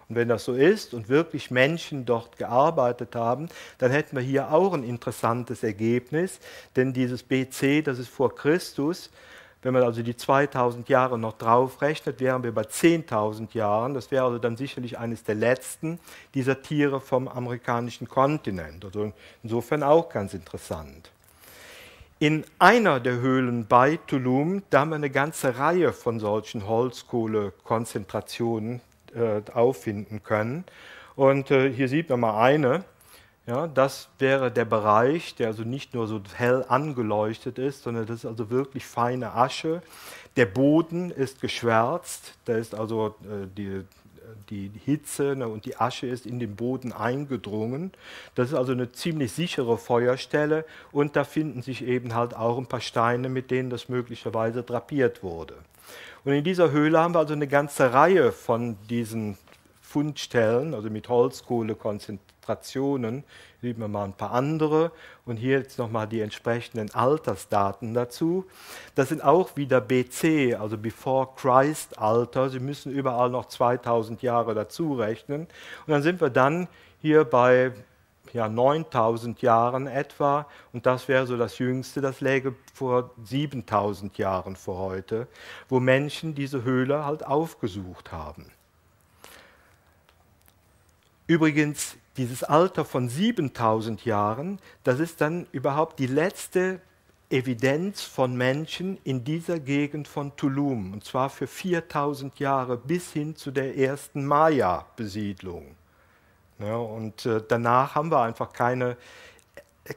Und wenn das so ist und wirklich Menschen dort gearbeitet haben, dann hätten wir hier auch ein interessantes Ergebnis, denn dieses BC, das ist vor Christus, wenn man also die 2000 Jahre noch draufrechnet, wären wir bei 10.000 Jahren. Das wäre also dann sicherlich eines der letzten dieser Tiere vom amerikanischen Kontinent. Also insofern auch ganz interessant. In einer der Höhlen bei Tulum, da haben wir eine ganze Reihe von solchen Holzkohlekonzentrationen äh, auffinden können. Und äh, hier sieht man mal eine. Ja, das wäre der Bereich, der also nicht nur so hell angeleuchtet ist, sondern das ist also wirklich feine Asche. Der Boden ist geschwärzt, da ist also äh, die die Hitze ne, und die Asche ist in den Boden eingedrungen. Das ist also eine ziemlich sichere Feuerstelle und da finden sich eben halt auch ein paar Steine, mit denen das möglicherweise drapiert wurde. Und in dieser Höhle haben wir also eine ganze Reihe von diesen Fundstellen, also mit Holzkohlekonzentrationen. Sieht man mal ein paar andere. Und hier jetzt nochmal die entsprechenden Altersdaten dazu. Das sind auch wieder BC, also Before Christ Alter. Sie müssen überall noch 2000 Jahre dazu rechnen. Und dann sind wir dann hier bei ja, 9000 Jahren etwa. Und das wäre so das Jüngste, das läge vor 7000 Jahren vor heute, wo Menschen diese Höhle halt aufgesucht haben. Übrigens, dieses Alter von 7000 Jahren, das ist dann überhaupt die letzte Evidenz von Menschen in dieser Gegend von Tulum, und zwar für 4000 Jahre bis hin zu der ersten Maya-Besiedlung. Ja, und äh, danach haben wir einfach keine,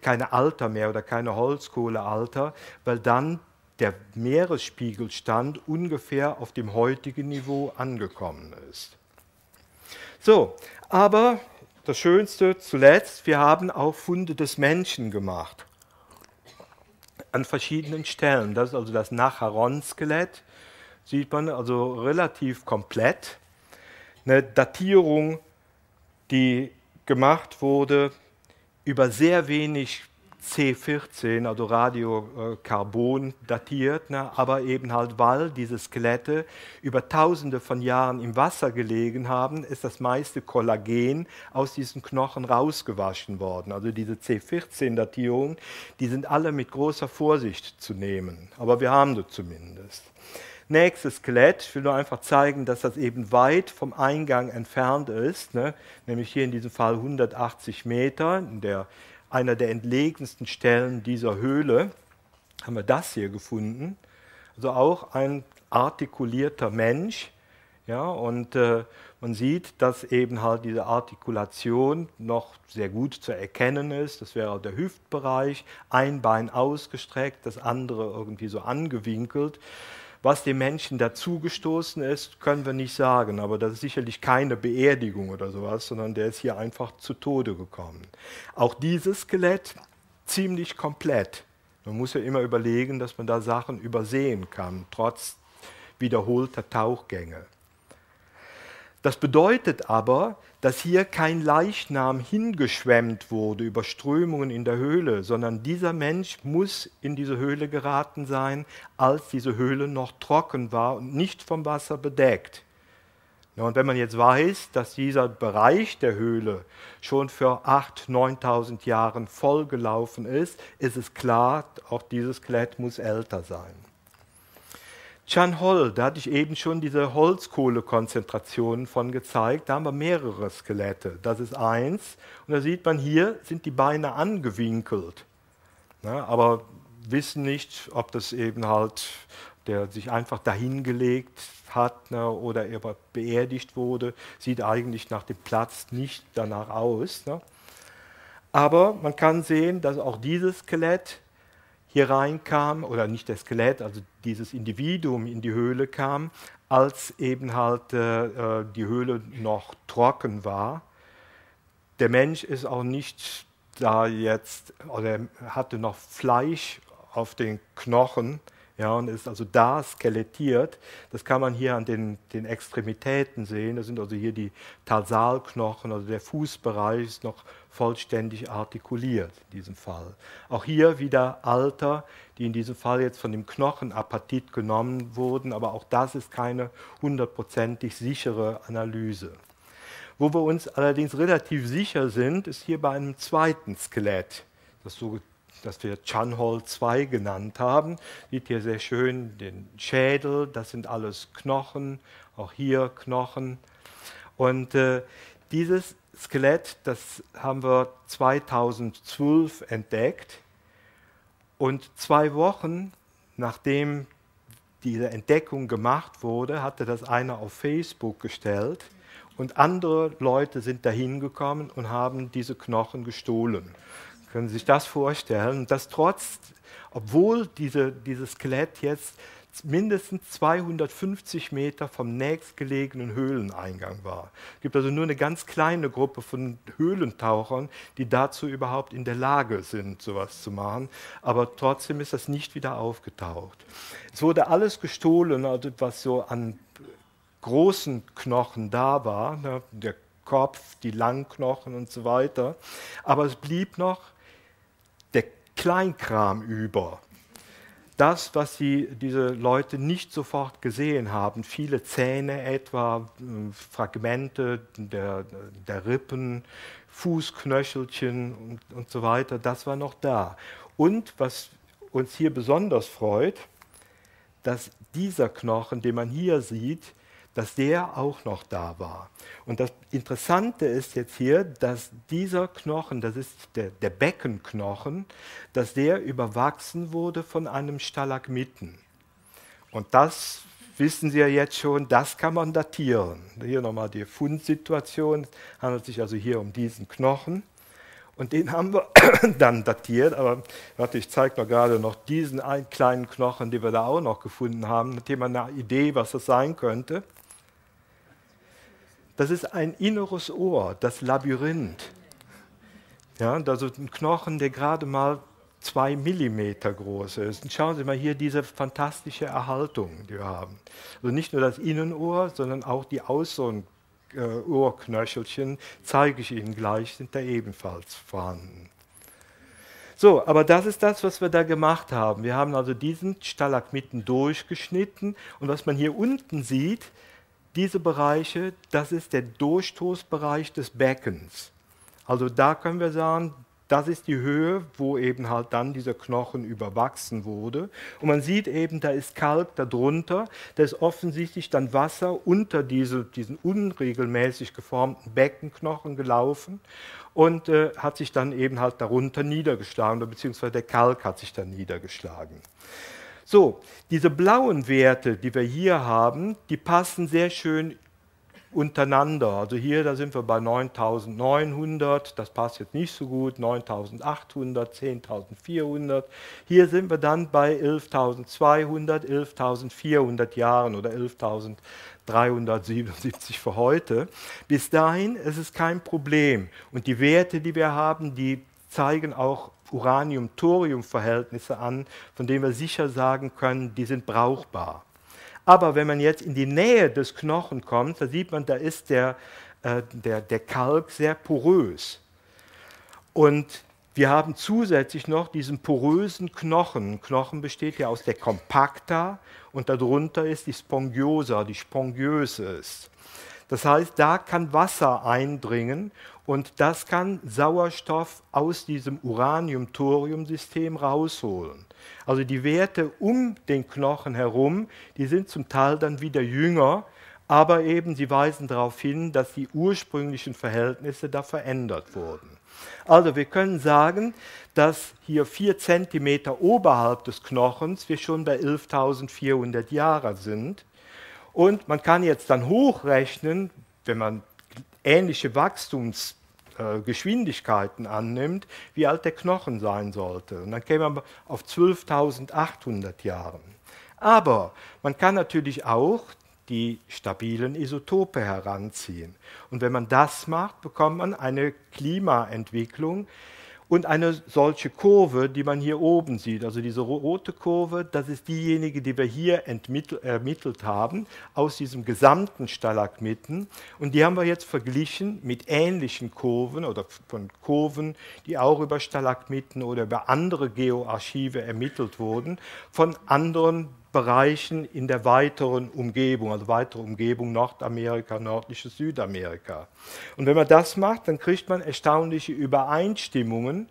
keine Alter mehr oder keine Holzkohlealter, weil dann der Meeresspiegelstand ungefähr auf dem heutigen Niveau angekommen ist. So, aber das Schönste zuletzt, wir haben auch Funde des Menschen gemacht. An verschiedenen Stellen. Das ist also das Nacharon-Skelett. Sieht man also relativ komplett. Eine Datierung, die gemacht wurde über sehr wenig C14, also Radiokarbon datiert, ne, aber eben halt, weil diese Skelette über tausende von Jahren im Wasser gelegen haben, ist das meiste Kollagen aus diesen Knochen rausgewaschen worden. Also diese C14-Datierungen, die sind alle mit großer Vorsicht zu nehmen, aber wir haben sie zumindest. Nächstes Skelett, ich will nur einfach zeigen, dass das eben weit vom Eingang entfernt ist, ne? nämlich hier in diesem Fall 180 Meter, in der einer der entlegensten Stellen dieser Höhle haben wir das hier gefunden. Also auch ein artikulierter Mensch. Ja, und äh, man sieht, dass eben halt diese Artikulation noch sehr gut zu erkennen ist. Das wäre der Hüftbereich, ein Bein ausgestreckt, das andere irgendwie so angewinkelt. Was dem Menschen dazugestoßen ist, können wir nicht sagen, aber das ist sicherlich keine Beerdigung oder sowas, sondern der ist hier einfach zu Tode gekommen. Auch dieses Skelett ziemlich komplett. Man muss ja immer überlegen, dass man da Sachen übersehen kann, trotz wiederholter Tauchgänge. Das bedeutet aber, dass hier kein Leichnam hingeschwemmt wurde über Strömungen in der Höhle, sondern dieser Mensch muss in diese Höhle geraten sein, als diese Höhle noch trocken war und nicht vom Wasser bedeckt. und wenn man jetzt weiß, dass dieser Bereich der Höhle schon für 8.000, 9.000 Jahren vollgelaufen ist, ist es klar, auch dieses Skelett muss älter sein. Chan Hol, da hatte ich eben schon diese Holzkohlekonzentrationen von gezeigt. Da haben wir mehrere Skelette. Das ist eins. Und da sieht man hier, sind die Beine angewinkelt. Ja, aber wissen nicht, ob das eben halt, der sich einfach dahingelegt hat ne, oder er beerdigt wurde, sieht eigentlich nach dem Platz nicht danach aus. Ne. Aber man kann sehen, dass auch dieses Skelett hier reinkam, oder nicht das Skelett, also dieses Individuum in die Höhle kam, als eben halt äh, äh, die Höhle noch trocken war. Der Mensch ist auch nicht da jetzt, oder hatte noch Fleisch auf den Knochen, ja, und ist also da skelettiert. Das kann man hier an den, den Extremitäten sehen. Das sind also hier die Tarsalknochen, also der Fußbereich ist noch vollständig artikuliert in diesem Fall. Auch hier wieder Alter, die in diesem Fall jetzt von dem Knochenapatit genommen wurden, aber auch das ist keine hundertprozentig sichere Analyse. Wo wir uns allerdings relativ sicher sind, ist hier bei einem zweiten Skelett, das so das wir Chanhol 2 genannt haben. Sieht hier sehr schön den Schädel, das sind alles Knochen, auch hier Knochen. Und äh, dieses Skelett, das haben wir 2012 entdeckt. Und zwei Wochen nachdem diese Entdeckung gemacht wurde, hatte das einer auf Facebook gestellt und andere Leute sind dahin gekommen und haben diese Knochen gestohlen. Können Sie sich das vorstellen? Dass trotz, obwohl diese, dieses Skelett jetzt mindestens 250 Meter vom nächstgelegenen Höhleneingang war. Es gibt also nur eine ganz kleine Gruppe von Höhlentauchern, die dazu überhaupt in der Lage sind, sowas zu machen. Aber trotzdem ist das nicht wieder aufgetaucht. Es wurde alles gestohlen, also was so an großen Knochen da war, ne, der Kopf, die Langknochen und so weiter. Aber es blieb noch Kleinkram über. Das, was sie, diese Leute nicht sofort gesehen haben, viele Zähne etwa, äh, Fragmente der, der Rippen, Fußknöchelchen und, und so weiter, das war noch da. Und was uns hier besonders freut, dass dieser Knochen, den man hier sieht, dass der auch noch da war. Und das Interessante ist jetzt hier, dass dieser Knochen, das ist der, der Beckenknochen, dass der überwachsen wurde von einem Stalagmiten. Und das wissen Sie ja jetzt schon, das kann man datieren. Hier nochmal die Fundsituation. Es handelt sich also hier um diesen Knochen. Und den haben wir dann datiert, aber warte, ich zeige noch gerade noch diesen einen kleinen Knochen, den wir da auch noch gefunden haben. Hat jemand eine Idee, was das sein könnte? Das ist ein inneres Ohr, das Labyrinth. Ja, also ein Knochen, der gerade mal zwei Millimeter groß ist. Und schauen Sie mal hier diese fantastische Erhaltung, die wir haben. Also nicht nur das Innenohr, sondern auch die Außen äh, Ohrknöchelchen, zeige ich Ihnen gleich, sind da ebenfalls vorhanden. So, aber das ist das, was wir da gemacht haben. Wir haben also diesen Stalagmiten durchgeschnitten und was man hier unten sieht, diese Bereiche, das ist der Durchstoßbereich des Beckens. Also da können wir sagen, das ist die Höhe, wo eben halt dann dieser Knochen überwachsen wurde. Und man sieht eben, da ist Kalk darunter, da ist offensichtlich dann Wasser unter diese, diesen unregelmäßig geformten Beckenknochen gelaufen und äh, hat sich dann eben halt darunter niedergeschlagen, beziehungsweise der Kalk hat sich dann niedergeschlagen. So, diese blauen Werte, die wir hier haben, die passen sehr schön untereinander. Also hier, da sind wir bei 9900, das passt jetzt nicht so gut, 9800, 10.400. Hier sind wir dann bei 11.200, 11.400 Jahren oder 11.377 für heute. Bis dahin ist es kein Problem. Und die Werte, die wir haben, die zeigen auch Uranium-Thorium-Verhältnisse an, von denen wir sicher sagen können, die sind brauchbar. Aber wenn man jetzt in die Nähe des Knochen kommt, da sieht man, da ist der, äh, der, der Kalk sehr porös. Und wir haben zusätzlich noch diesen porösen Knochen. Knochen besteht ja aus der Compacta und darunter ist die Spongiosa, die spongiös ist. Das heißt, da kann Wasser eindringen und das kann Sauerstoff aus diesem Uranium-Thorium-System rausholen. Also die Werte um den Knochen herum, die sind zum Teil dann wieder jünger, aber eben sie weisen darauf hin, dass die ursprünglichen Verhältnisse da verändert wurden. Also wir können sagen, dass hier vier Zentimeter oberhalb des Knochens wir schon bei 11.400 Jahren sind. Und man kann jetzt dann hochrechnen, wenn man ähnliche Wachstumsgeschwindigkeiten äh, annimmt, wie alt der Knochen sein sollte. Und dann käme man auf 12.800 Jahren. Aber man kann natürlich auch die stabilen Isotope heranziehen. Und wenn man das macht, bekommt man eine Klimaentwicklung, und eine solche Kurve, die man hier oben sieht, also diese rote Kurve, das ist diejenige, die wir hier ermittelt haben aus diesem gesamten Stalagmiten. Und die haben wir jetzt verglichen mit ähnlichen Kurven oder von Kurven, die auch über Stalagmiten oder über andere Geoarchive ermittelt wurden, von anderen Bereichen in der weiteren Umgebung, also weitere Umgebung Nordamerika, nördliches Südamerika. Und wenn man das macht, dann kriegt man erstaunliche Übereinstimmungen.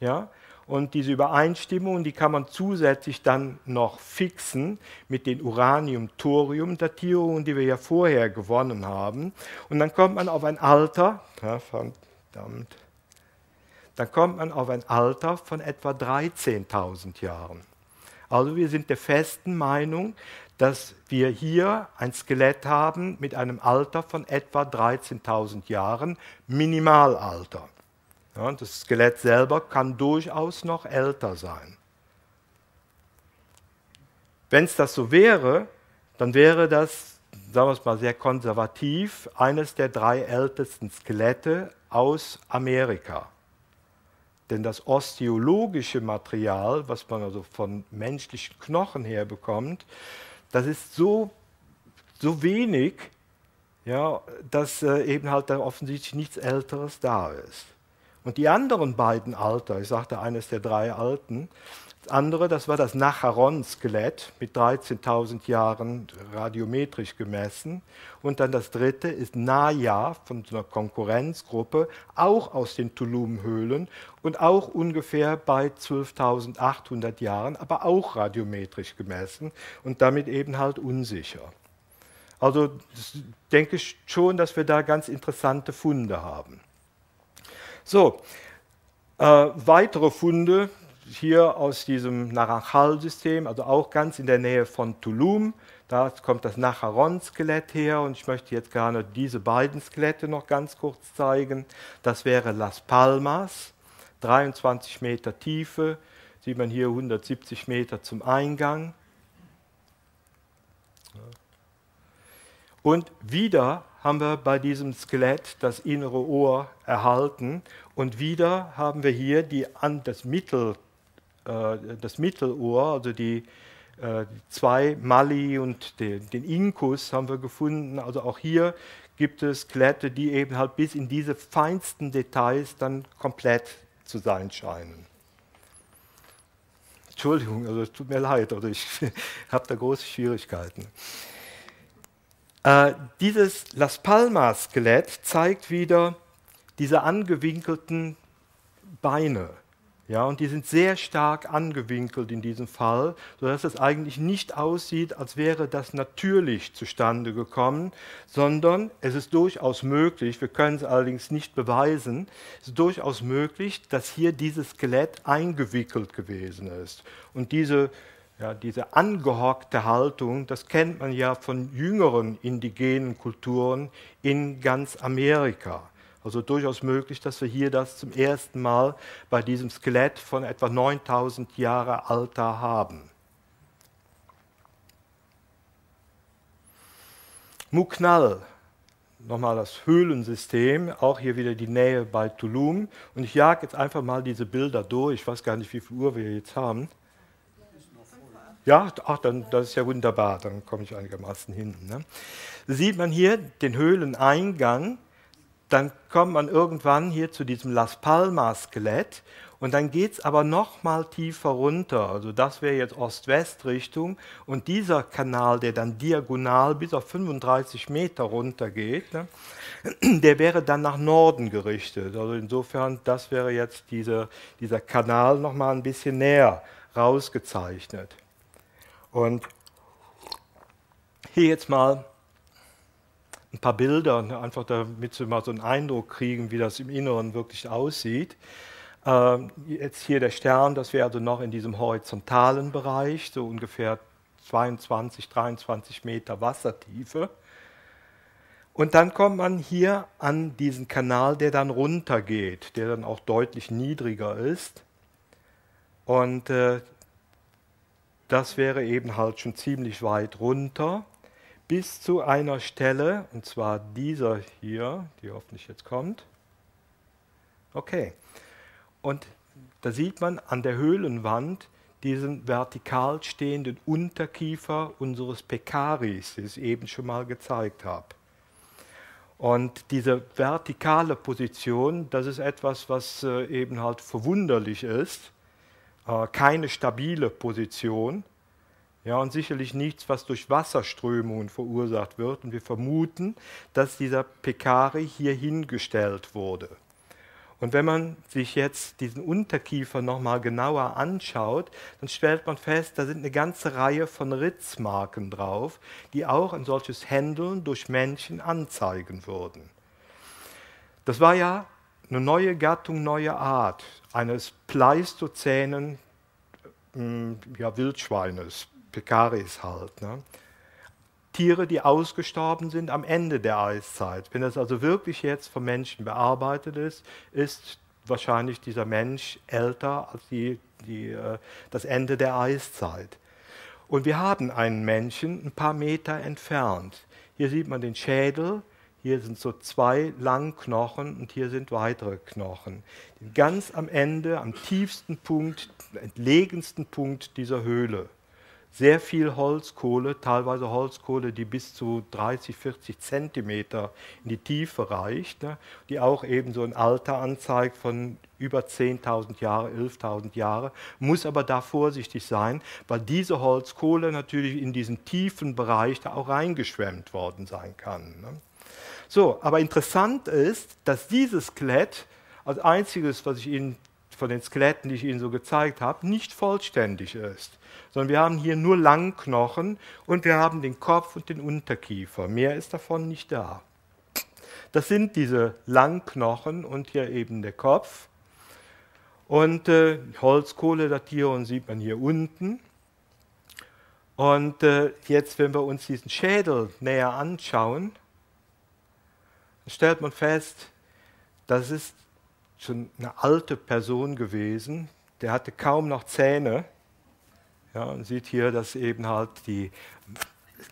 Ja? Und diese Übereinstimmungen, die kann man zusätzlich dann noch fixen mit den Uranium-Thorium-Datierungen, die wir ja vorher gewonnen haben. Und dann kommt man auf ein Alter, ja, verdammt, dann kommt man auf ein Alter von etwa 13.000 Jahren. Also wir sind der festen Meinung, dass wir hier ein Skelett haben mit einem Alter von etwa 13.000 Jahren, Minimalalter. Ja, das Skelett selber kann durchaus noch älter sein. wenn es das so wäre, dann wäre das, sagen wir es mal sehr konservativ, eines der drei ältesten Skelette aus Amerika. Denn das osteologische Material, was man also von menschlichen Knochen her bekommt, das ist so, so wenig, ja, dass äh, eben halt da offensichtlich nichts Älteres da ist. Und die anderen beiden Alter, ich sagte eines der drei Alten, andere, das war das Nacharon-Skelett mit 13.000 Jahren radiometrisch gemessen. Und dann das dritte ist Naya von so einer Konkurrenzgruppe, auch aus den Tulum-Höhlen und auch ungefähr bei 12.800 Jahren, aber auch radiometrisch gemessen und damit eben halt unsicher. Also denke ich schon, dass wir da ganz interessante Funde haben. So, äh, weitere Funde, hier aus diesem Naranjal-System, also auch ganz in der Nähe von Tulum. Da kommt das Nacharon-Skelett her und ich möchte jetzt gerne diese beiden Skelette noch ganz kurz zeigen. Das wäre Las Palmas, 23 Meter Tiefe, sieht man hier 170 Meter zum Eingang. Und wieder haben wir bei diesem Skelett das innere Ohr erhalten und wieder haben wir hier die, das Mittel das Mittelohr, also die, äh, die zwei Mali und den, den Inkus haben wir gefunden. Also auch hier gibt es Skelette, die eben halt bis in diese feinsten Details dann komplett zu sein scheinen. Entschuldigung, also es tut mir leid, also ich habe da große Schwierigkeiten. Äh, dieses Las Palmas-Skelett zeigt wieder diese angewinkelten Beine. Ja, und die sind sehr stark angewinkelt in diesem Fall, sodass es eigentlich nicht aussieht, als wäre das natürlich zustande gekommen, sondern es ist durchaus möglich, wir können es allerdings nicht beweisen, es ist durchaus möglich, dass hier dieses Skelett eingewickelt gewesen ist. Und diese, ja, diese angehockte Haltung, das kennt man ja von jüngeren indigenen Kulturen in ganz Amerika. Also durchaus möglich, dass wir hier das zum ersten Mal bei diesem Skelett von etwa 9000 Jahre Alter haben. Muknal, nochmal das Höhlensystem, auch hier wieder die Nähe bei Tulum. Und ich jage jetzt einfach mal diese Bilder durch. Ich weiß gar nicht, wie viel Uhr wir jetzt haben. Ja, ach, dann, das ist ja wunderbar, dann komme ich einigermaßen hinten. Ne? Sieht man hier den Höhleneingang dann kommt man irgendwann hier zu diesem Las Palmas-Skelett und dann geht es aber noch mal tiefer runter. Also das wäre jetzt Ost-West-Richtung und dieser Kanal, der dann diagonal bis auf 35 Meter runter geht, ne, der wäre dann nach Norden gerichtet. Also insofern, das wäre jetzt diese, dieser Kanal noch mal ein bisschen näher rausgezeichnet. Und hier jetzt mal ein paar Bilder, einfach damit Sie mal so einen Eindruck kriegen, wie das im Inneren wirklich aussieht. Ähm, jetzt hier der Stern, das wäre also noch in diesem horizontalen Bereich, so ungefähr 22, 23 Meter Wassertiefe. Und dann kommt man hier an diesen Kanal, der dann runtergeht, der dann auch deutlich niedriger ist. Und äh, das wäre eben halt schon ziemlich weit runter bis zu einer Stelle, und zwar dieser hier, die hoffentlich jetzt kommt. Okay. Und da sieht man an der Höhlenwand diesen vertikal stehenden Unterkiefer unseres Pekaris, den ich eben schon mal gezeigt habe. Und diese vertikale Position, das ist etwas, was äh, eben halt verwunderlich ist. Äh, keine stabile Position, ja, und sicherlich nichts, was durch Wasserströmungen verursacht wird. Und wir vermuten, dass dieser Pekari hier hingestellt wurde. Und wenn man sich jetzt diesen Unterkiefer nochmal genauer anschaut, dann stellt man fest, da sind eine ganze Reihe von Ritzmarken drauf, die auch ein solches Händeln durch Menschen anzeigen würden. Das war ja eine neue Gattung, neue Art eines pleistozänen äh, ja, Wildschweines, Pekaris halt. Ne? Tiere, die ausgestorben sind am Ende der Eiszeit. Wenn das also wirklich jetzt vom Menschen bearbeitet ist, ist wahrscheinlich dieser Mensch älter als die, die, äh, das Ende der Eiszeit. Und wir haben einen Menschen ein paar Meter entfernt. Hier sieht man den Schädel, hier sind so zwei Langknochen und hier sind weitere Knochen. Ganz am Ende, am tiefsten Punkt, entlegensten Punkt dieser Höhle sehr viel Holzkohle, teilweise Holzkohle, die bis zu 30, 40 Zentimeter in die Tiefe reicht, ne, die auch eben so ein Alter anzeigt von über 10.000 Jahre, 11.000 Jahre, muss aber da vorsichtig sein, weil diese Holzkohle natürlich in diesen tiefen Bereich da auch reingeschwemmt worden sein kann. Ne. So, aber interessant ist, dass dieses Skelett als einziges, was ich Ihnen von den Skeletten, die ich Ihnen so gezeigt habe, nicht vollständig ist sondern wir haben hier nur Langknochen und wir haben den Kopf und den Unterkiefer. Mehr ist davon nicht da. Das sind diese Langknochen und hier eben der Kopf. Und äh, Holzkohledatierung sieht man hier unten. Und äh, jetzt, wenn wir uns diesen Schädel näher anschauen, stellt man fest, das ist schon eine alte Person gewesen. Der hatte kaum noch Zähne. Ja, und sieht hier, dass eben halt die,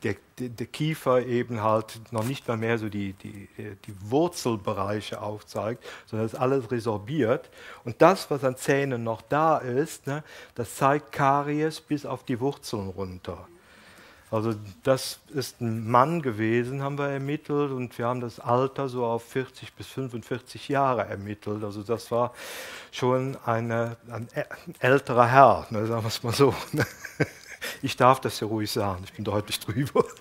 der, der, Kiefer eben halt noch nicht mal mehr so die, die, die Wurzelbereiche aufzeigt, sondern ist alles resorbiert. Und das, was an Zähnen noch da ist, ne, das zeigt Karies bis auf die Wurzeln runter. Also das ist ein Mann gewesen, haben wir ermittelt und wir haben das Alter so auf 40 bis 45 Jahre ermittelt. Also das war schon eine, ein älterer Herr, ne, sagen wir es mal so. Ich darf das ja ruhig sagen, ich bin deutlich drüber.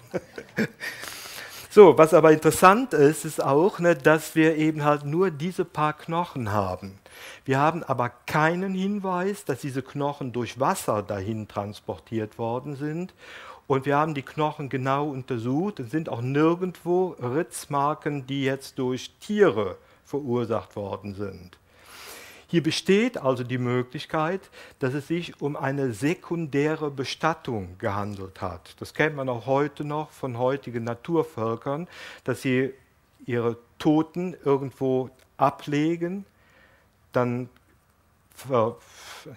So, was aber interessant ist, ist auch, ne, dass wir eben halt nur diese paar Knochen haben. Wir haben aber keinen Hinweis, dass diese Knochen durch Wasser dahin transportiert worden sind und wir haben die Knochen genau untersucht. Es sind auch nirgendwo Ritzmarken, die jetzt durch Tiere verursacht worden sind. Hier besteht also die Möglichkeit, dass es sich um eine sekundäre Bestattung gehandelt hat. Das kennt man auch heute noch von heutigen Naturvölkern, dass sie ihre Toten irgendwo ablegen, dann ver,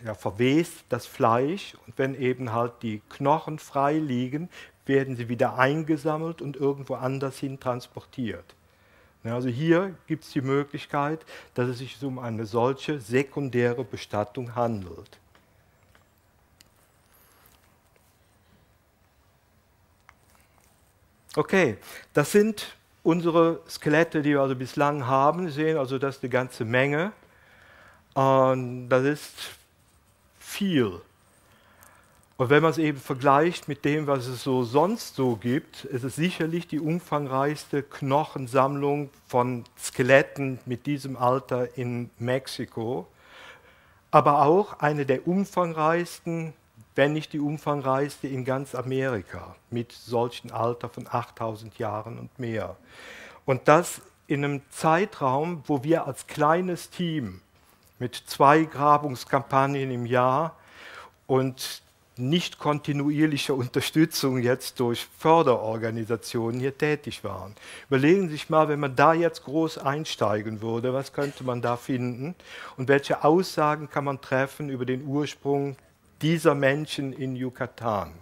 ja, verwest das Fleisch und wenn eben halt die Knochen frei liegen, werden sie wieder eingesammelt und irgendwo anders hin transportiert. Also hier gibt es die Möglichkeit, dass es sich um eine solche sekundäre Bestattung handelt. Okay, das sind unsere Skelette, die wir also bislang haben. Sie sehen also, das ist eine ganze Menge. Und das ist viel. Und wenn man es eben vergleicht mit dem, was es so sonst so gibt, ist es sicherlich die umfangreichste Knochensammlung von Skeletten mit diesem Alter in Mexiko, aber auch eine der umfangreichsten, wenn nicht die umfangreichste in ganz Amerika, mit solchen Alter von 8000 Jahren und mehr. Und das in einem Zeitraum, wo wir als kleines Team mit zwei Grabungskampagnen im Jahr und nicht kontinuierlicher Unterstützung jetzt durch Förderorganisationen hier tätig waren. Überlegen Sie sich mal, wenn man da jetzt groß einsteigen würde, was könnte man da finden und welche Aussagen kann man treffen über den Ursprung dieser Menschen in Yucatan.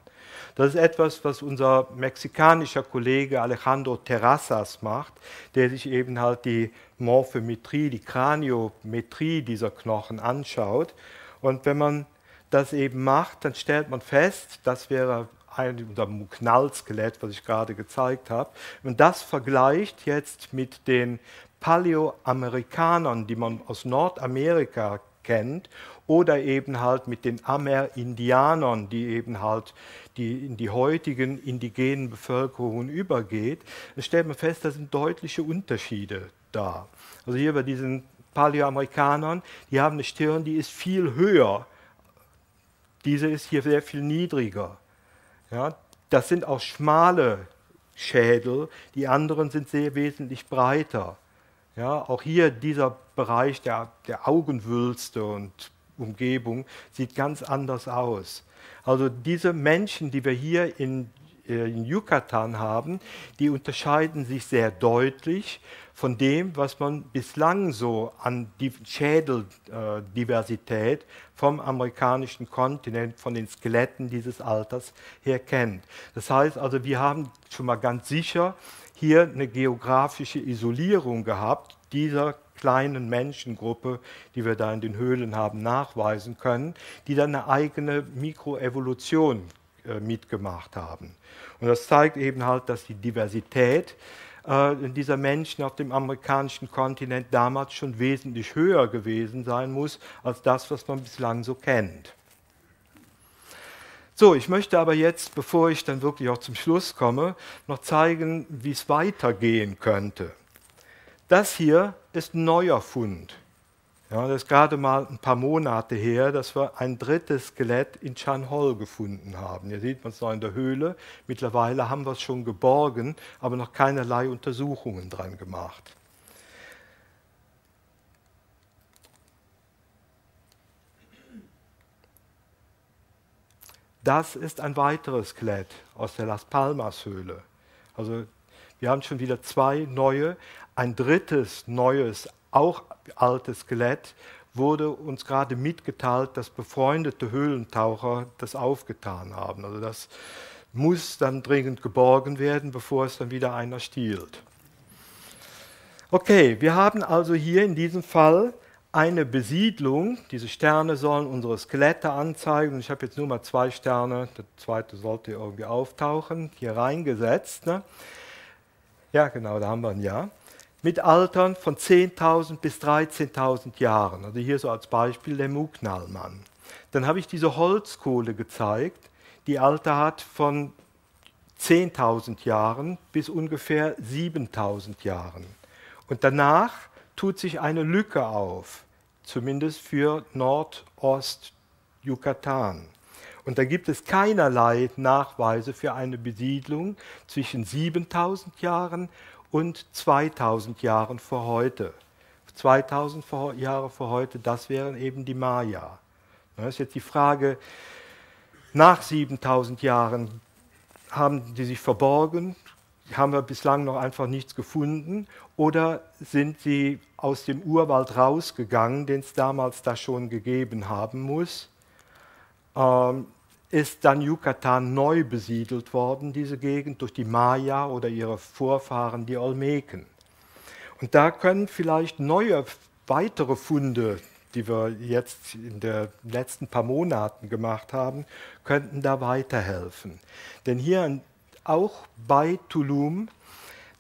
Das ist etwas, was unser mexikanischer Kollege Alejandro Terrazas macht, der sich eben halt die Morphometrie, die Kraniometrie dieser Knochen anschaut. Und wenn man das eben macht, dann stellt man fest, das wäre ein unser Knallskelett, was ich gerade gezeigt habe. Wenn das vergleicht jetzt mit den Paläoamerikanern, die man aus Nordamerika kennt, oder eben halt mit den Amerindianern, die eben halt die in die heutigen indigenen Bevölkerungen übergeht, dann stellt man fest, da sind deutliche Unterschiede da. Also hier bei diesen Paläoamerikanern, die haben eine Stirn, die ist viel höher. Diese ist hier sehr viel niedriger. Ja, das sind auch schmale Schädel, die anderen sind sehr wesentlich breiter. Ja, auch hier dieser Bereich der, der Augenwülste und Umgebung sieht ganz anders aus. Also diese Menschen, die wir hier in äh, in Yucatan haben, die unterscheiden sich sehr deutlich von dem, was man bislang so an Schädeldiversität vom amerikanischen Kontinent, von den Skeletten dieses Alters her kennt. Das heißt also, wir haben schon mal ganz sicher hier eine geografische Isolierung gehabt dieser kleinen Menschengruppe, die wir da in den Höhlen haben nachweisen können, die dann eine eigene Mikroevolution äh, mitgemacht haben. Und das zeigt eben halt, dass die Diversität äh, dieser Menschen auf dem amerikanischen Kontinent damals schon wesentlich höher gewesen sein muss als das, was man bislang so kennt. So, ich möchte aber jetzt, bevor ich dann wirklich auch zum Schluss komme, noch zeigen, wie es weitergehen könnte. Das hier ist ein neuer Fund. Ja, das ist gerade mal ein paar Monate her, dass wir ein drittes Skelett in Chanhol gefunden haben. Hier sieht man es noch in der Höhle. Mittlerweile haben wir es schon geborgen, aber noch keinerlei Untersuchungen dran gemacht. Das ist ein weiteres Skelett aus der Las Palmas Höhle. Also wir haben schon wieder zwei neue. Ein drittes neues, auch altes Skelett wurde uns gerade mitgeteilt, dass befreundete Höhlentaucher das aufgetan haben. Also das muss dann dringend geborgen werden, bevor es dann wieder einer stiehlt. Okay, wir haben also hier in diesem Fall eine Besiedlung. Diese Sterne sollen unsere Skelette anzeigen. Ich habe jetzt nur mal zwei Sterne, der zweite sollte irgendwie auftauchen, hier reingesetzt. Ne? Ja, genau, da haben wir ein Jahr mit Altern von 10.000 bis 13.000 Jahren. Also hier so als Beispiel der Mugnalmann. Dann habe ich diese Holzkohle gezeigt, die Alter hat von 10.000 Jahren bis ungefähr 7.000 Jahren. Und danach tut sich eine Lücke auf, zumindest für Nordost-Yucatan. Und da gibt es keinerlei Nachweise für eine Besiedlung zwischen 7000 Jahren und 2000 Jahren vor heute. 2000 Jahre vor heute, das wären eben die Maya. Das ist jetzt die Frage, nach 7000 Jahren haben die sich verborgen, haben wir bislang noch einfach nichts gefunden oder sind sie aus dem Urwald rausgegangen, den es damals da schon gegeben haben muss? Ähm, ist dann Yucatan neu besiedelt worden, diese Gegend, durch die Maya oder ihre Vorfahren, die Olmeken. Und da können vielleicht neue, weitere Funde, die wir jetzt in den letzten paar Monaten gemacht haben, könnten da weiterhelfen. Denn hier auch bei Tulum,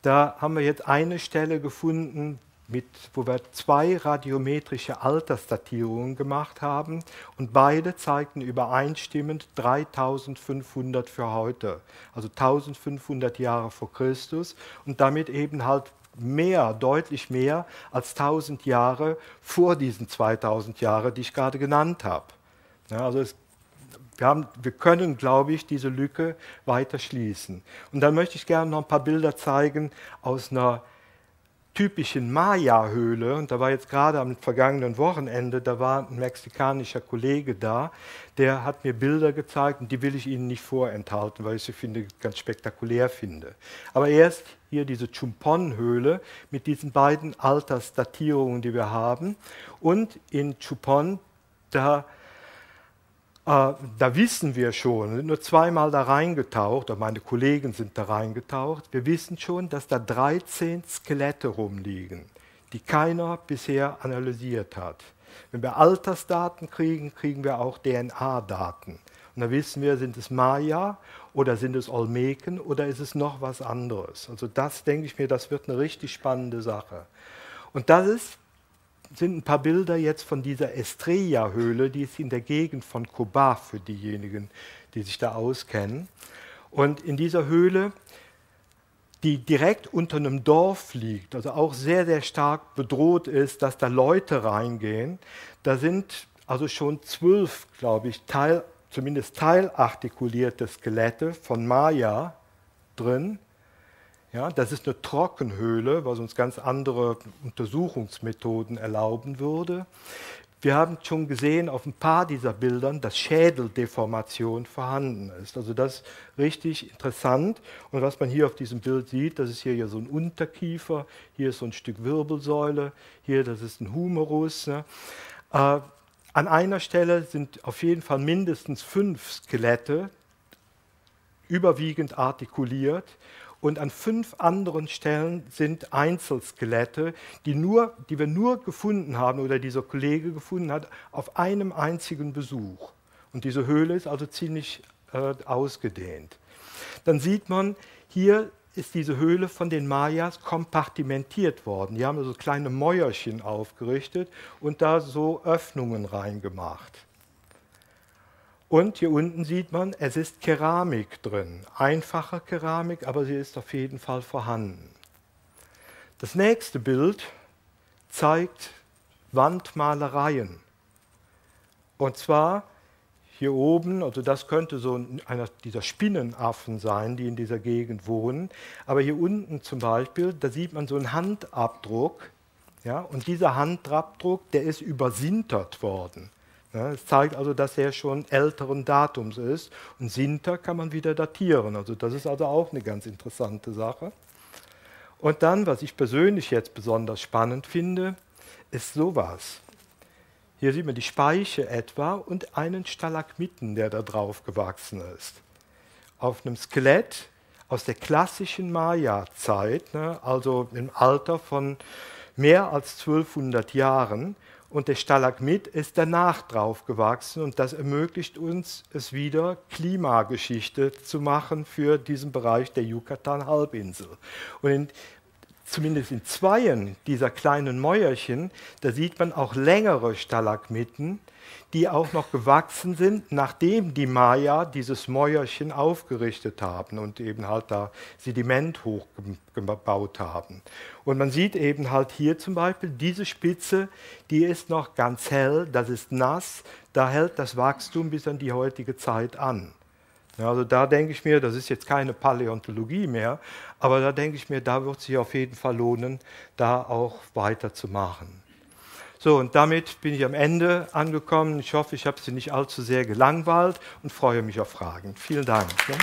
da haben wir jetzt eine Stelle gefunden, mit, wo wir zwei radiometrische Altersdatierungen gemacht haben und beide zeigten übereinstimmend 3500 für heute, also 1500 Jahre vor Christus und damit eben halt mehr, deutlich mehr als 1000 Jahre vor diesen 2000 Jahren, die ich gerade genannt habe. Ja, also es, wir, haben, wir können, glaube ich, diese Lücke weiter schließen. Und dann möchte ich gerne noch ein paar Bilder zeigen aus einer typischen Maya-Höhle, und da war jetzt gerade am vergangenen Wochenende, da war ein mexikanischer Kollege da, der hat mir Bilder gezeigt und die will ich Ihnen nicht vorenthalten, weil ich sie finde, ganz spektakulär finde. Aber erst hier diese Chumpon-Höhle mit diesen beiden Altersdatierungen, die wir haben. Und in Chupon, da da wissen wir schon, sind nur zweimal da reingetaucht, oder meine Kollegen sind da reingetaucht, wir wissen schon, dass da 13 Skelette rumliegen, die keiner bisher analysiert hat. Wenn wir Altersdaten kriegen, kriegen wir auch DNA-Daten. Und da wissen wir, sind es Maya oder sind es Olmeken oder ist es noch was anderes. Also das denke ich mir, das wird eine richtig spannende Sache. Und das ist sind ein paar Bilder jetzt von dieser Estrella-Höhle, die ist in der Gegend von Cobar für diejenigen, die sich da auskennen. Und in dieser Höhle, die direkt unter einem Dorf liegt, also auch sehr, sehr stark bedroht ist, dass da Leute reingehen, da sind also schon zwölf, glaube ich, Teil, zumindest teilartikulierte Skelette von Maya drin. Ja, das ist eine Trockenhöhle, was uns ganz andere Untersuchungsmethoden erlauben würde. Wir haben schon gesehen auf ein paar dieser Bildern, dass Schädeldeformation vorhanden ist. Also das ist richtig interessant. Und was man hier auf diesem Bild sieht, das ist hier so ein Unterkiefer, hier ist so ein Stück Wirbelsäule, hier das ist ein Humerus. Ne? Äh, an einer Stelle sind auf jeden Fall mindestens fünf Skelette, überwiegend artikuliert und an fünf anderen Stellen sind Einzelskelette, die, nur, die wir nur gefunden haben oder dieser Kollege gefunden hat, auf einem einzigen Besuch. Und diese Höhle ist also ziemlich äh, ausgedehnt. Dann sieht man, hier ist diese Höhle von den Mayas kompartimentiert worden. Die haben also kleine Mäuerchen aufgerichtet und da so Öffnungen reingemacht. Und hier unten sieht man, es ist Keramik drin. Einfache Keramik, aber sie ist auf jeden Fall vorhanden. Das nächste Bild zeigt Wandmalereien. Und zwar hier oben, also das könnte so einer dieser Spinnenaffen sein, die in dieser Gegend wohnen. Aber hier unten zum Beispiel, da sieht man so einen Handabdruck. Ja, und dieser Handabdruck, der ist übersintert worden. Ja, es zeigt also, dass er schon älteren Datums ist. Und Sinter kann man wieder datieren. Also das ist also auch eine ganz interessante Sache. Und dann, was ich persönlich jetzt besonders spannend finde, ist sowas. Hier sieht man die Speiche etwa und einen Stalagmiten, der da drauf gewachsen ist. Auf einem Skelett aus der klassischen Maya-Zeit, ne, also im Alter von mehr als 1200 Jahren und der Stalagmit ist danach drauf gewachsen und das ermöglicht uns es wieder Klimageschichte zu machen für diesen Bereich der Yucatan-Halbinsel. Und zumindest in zweien dieser kleinen Mäuerchen, da sieht man auch längere Stalagmiten, die auch noch gewachsen sind, nachdem die Maya dieses Mäuerchen aufgerichtet haben und eben halt da Sediment hochgebaut haben. Und man sieht eben halt hier zum Beispiel, diese Spitze, die ist noch ganz hell, das ist nass, da hält das Wachstum bis an die heutige Zeit an. Also da denke ich mir, das ist jetzt keine Paläontologie mehr, aber da denke ich mir, da wird sich auf jeden Fall lohnen, da auch weiterzumachen. So, und damit bin ich am Ende angekommen. Ich hoffe, ich habe Sie nicht allzu sehr gelangweilt und freue mich auf Fragen. Vielen Dank. Ne?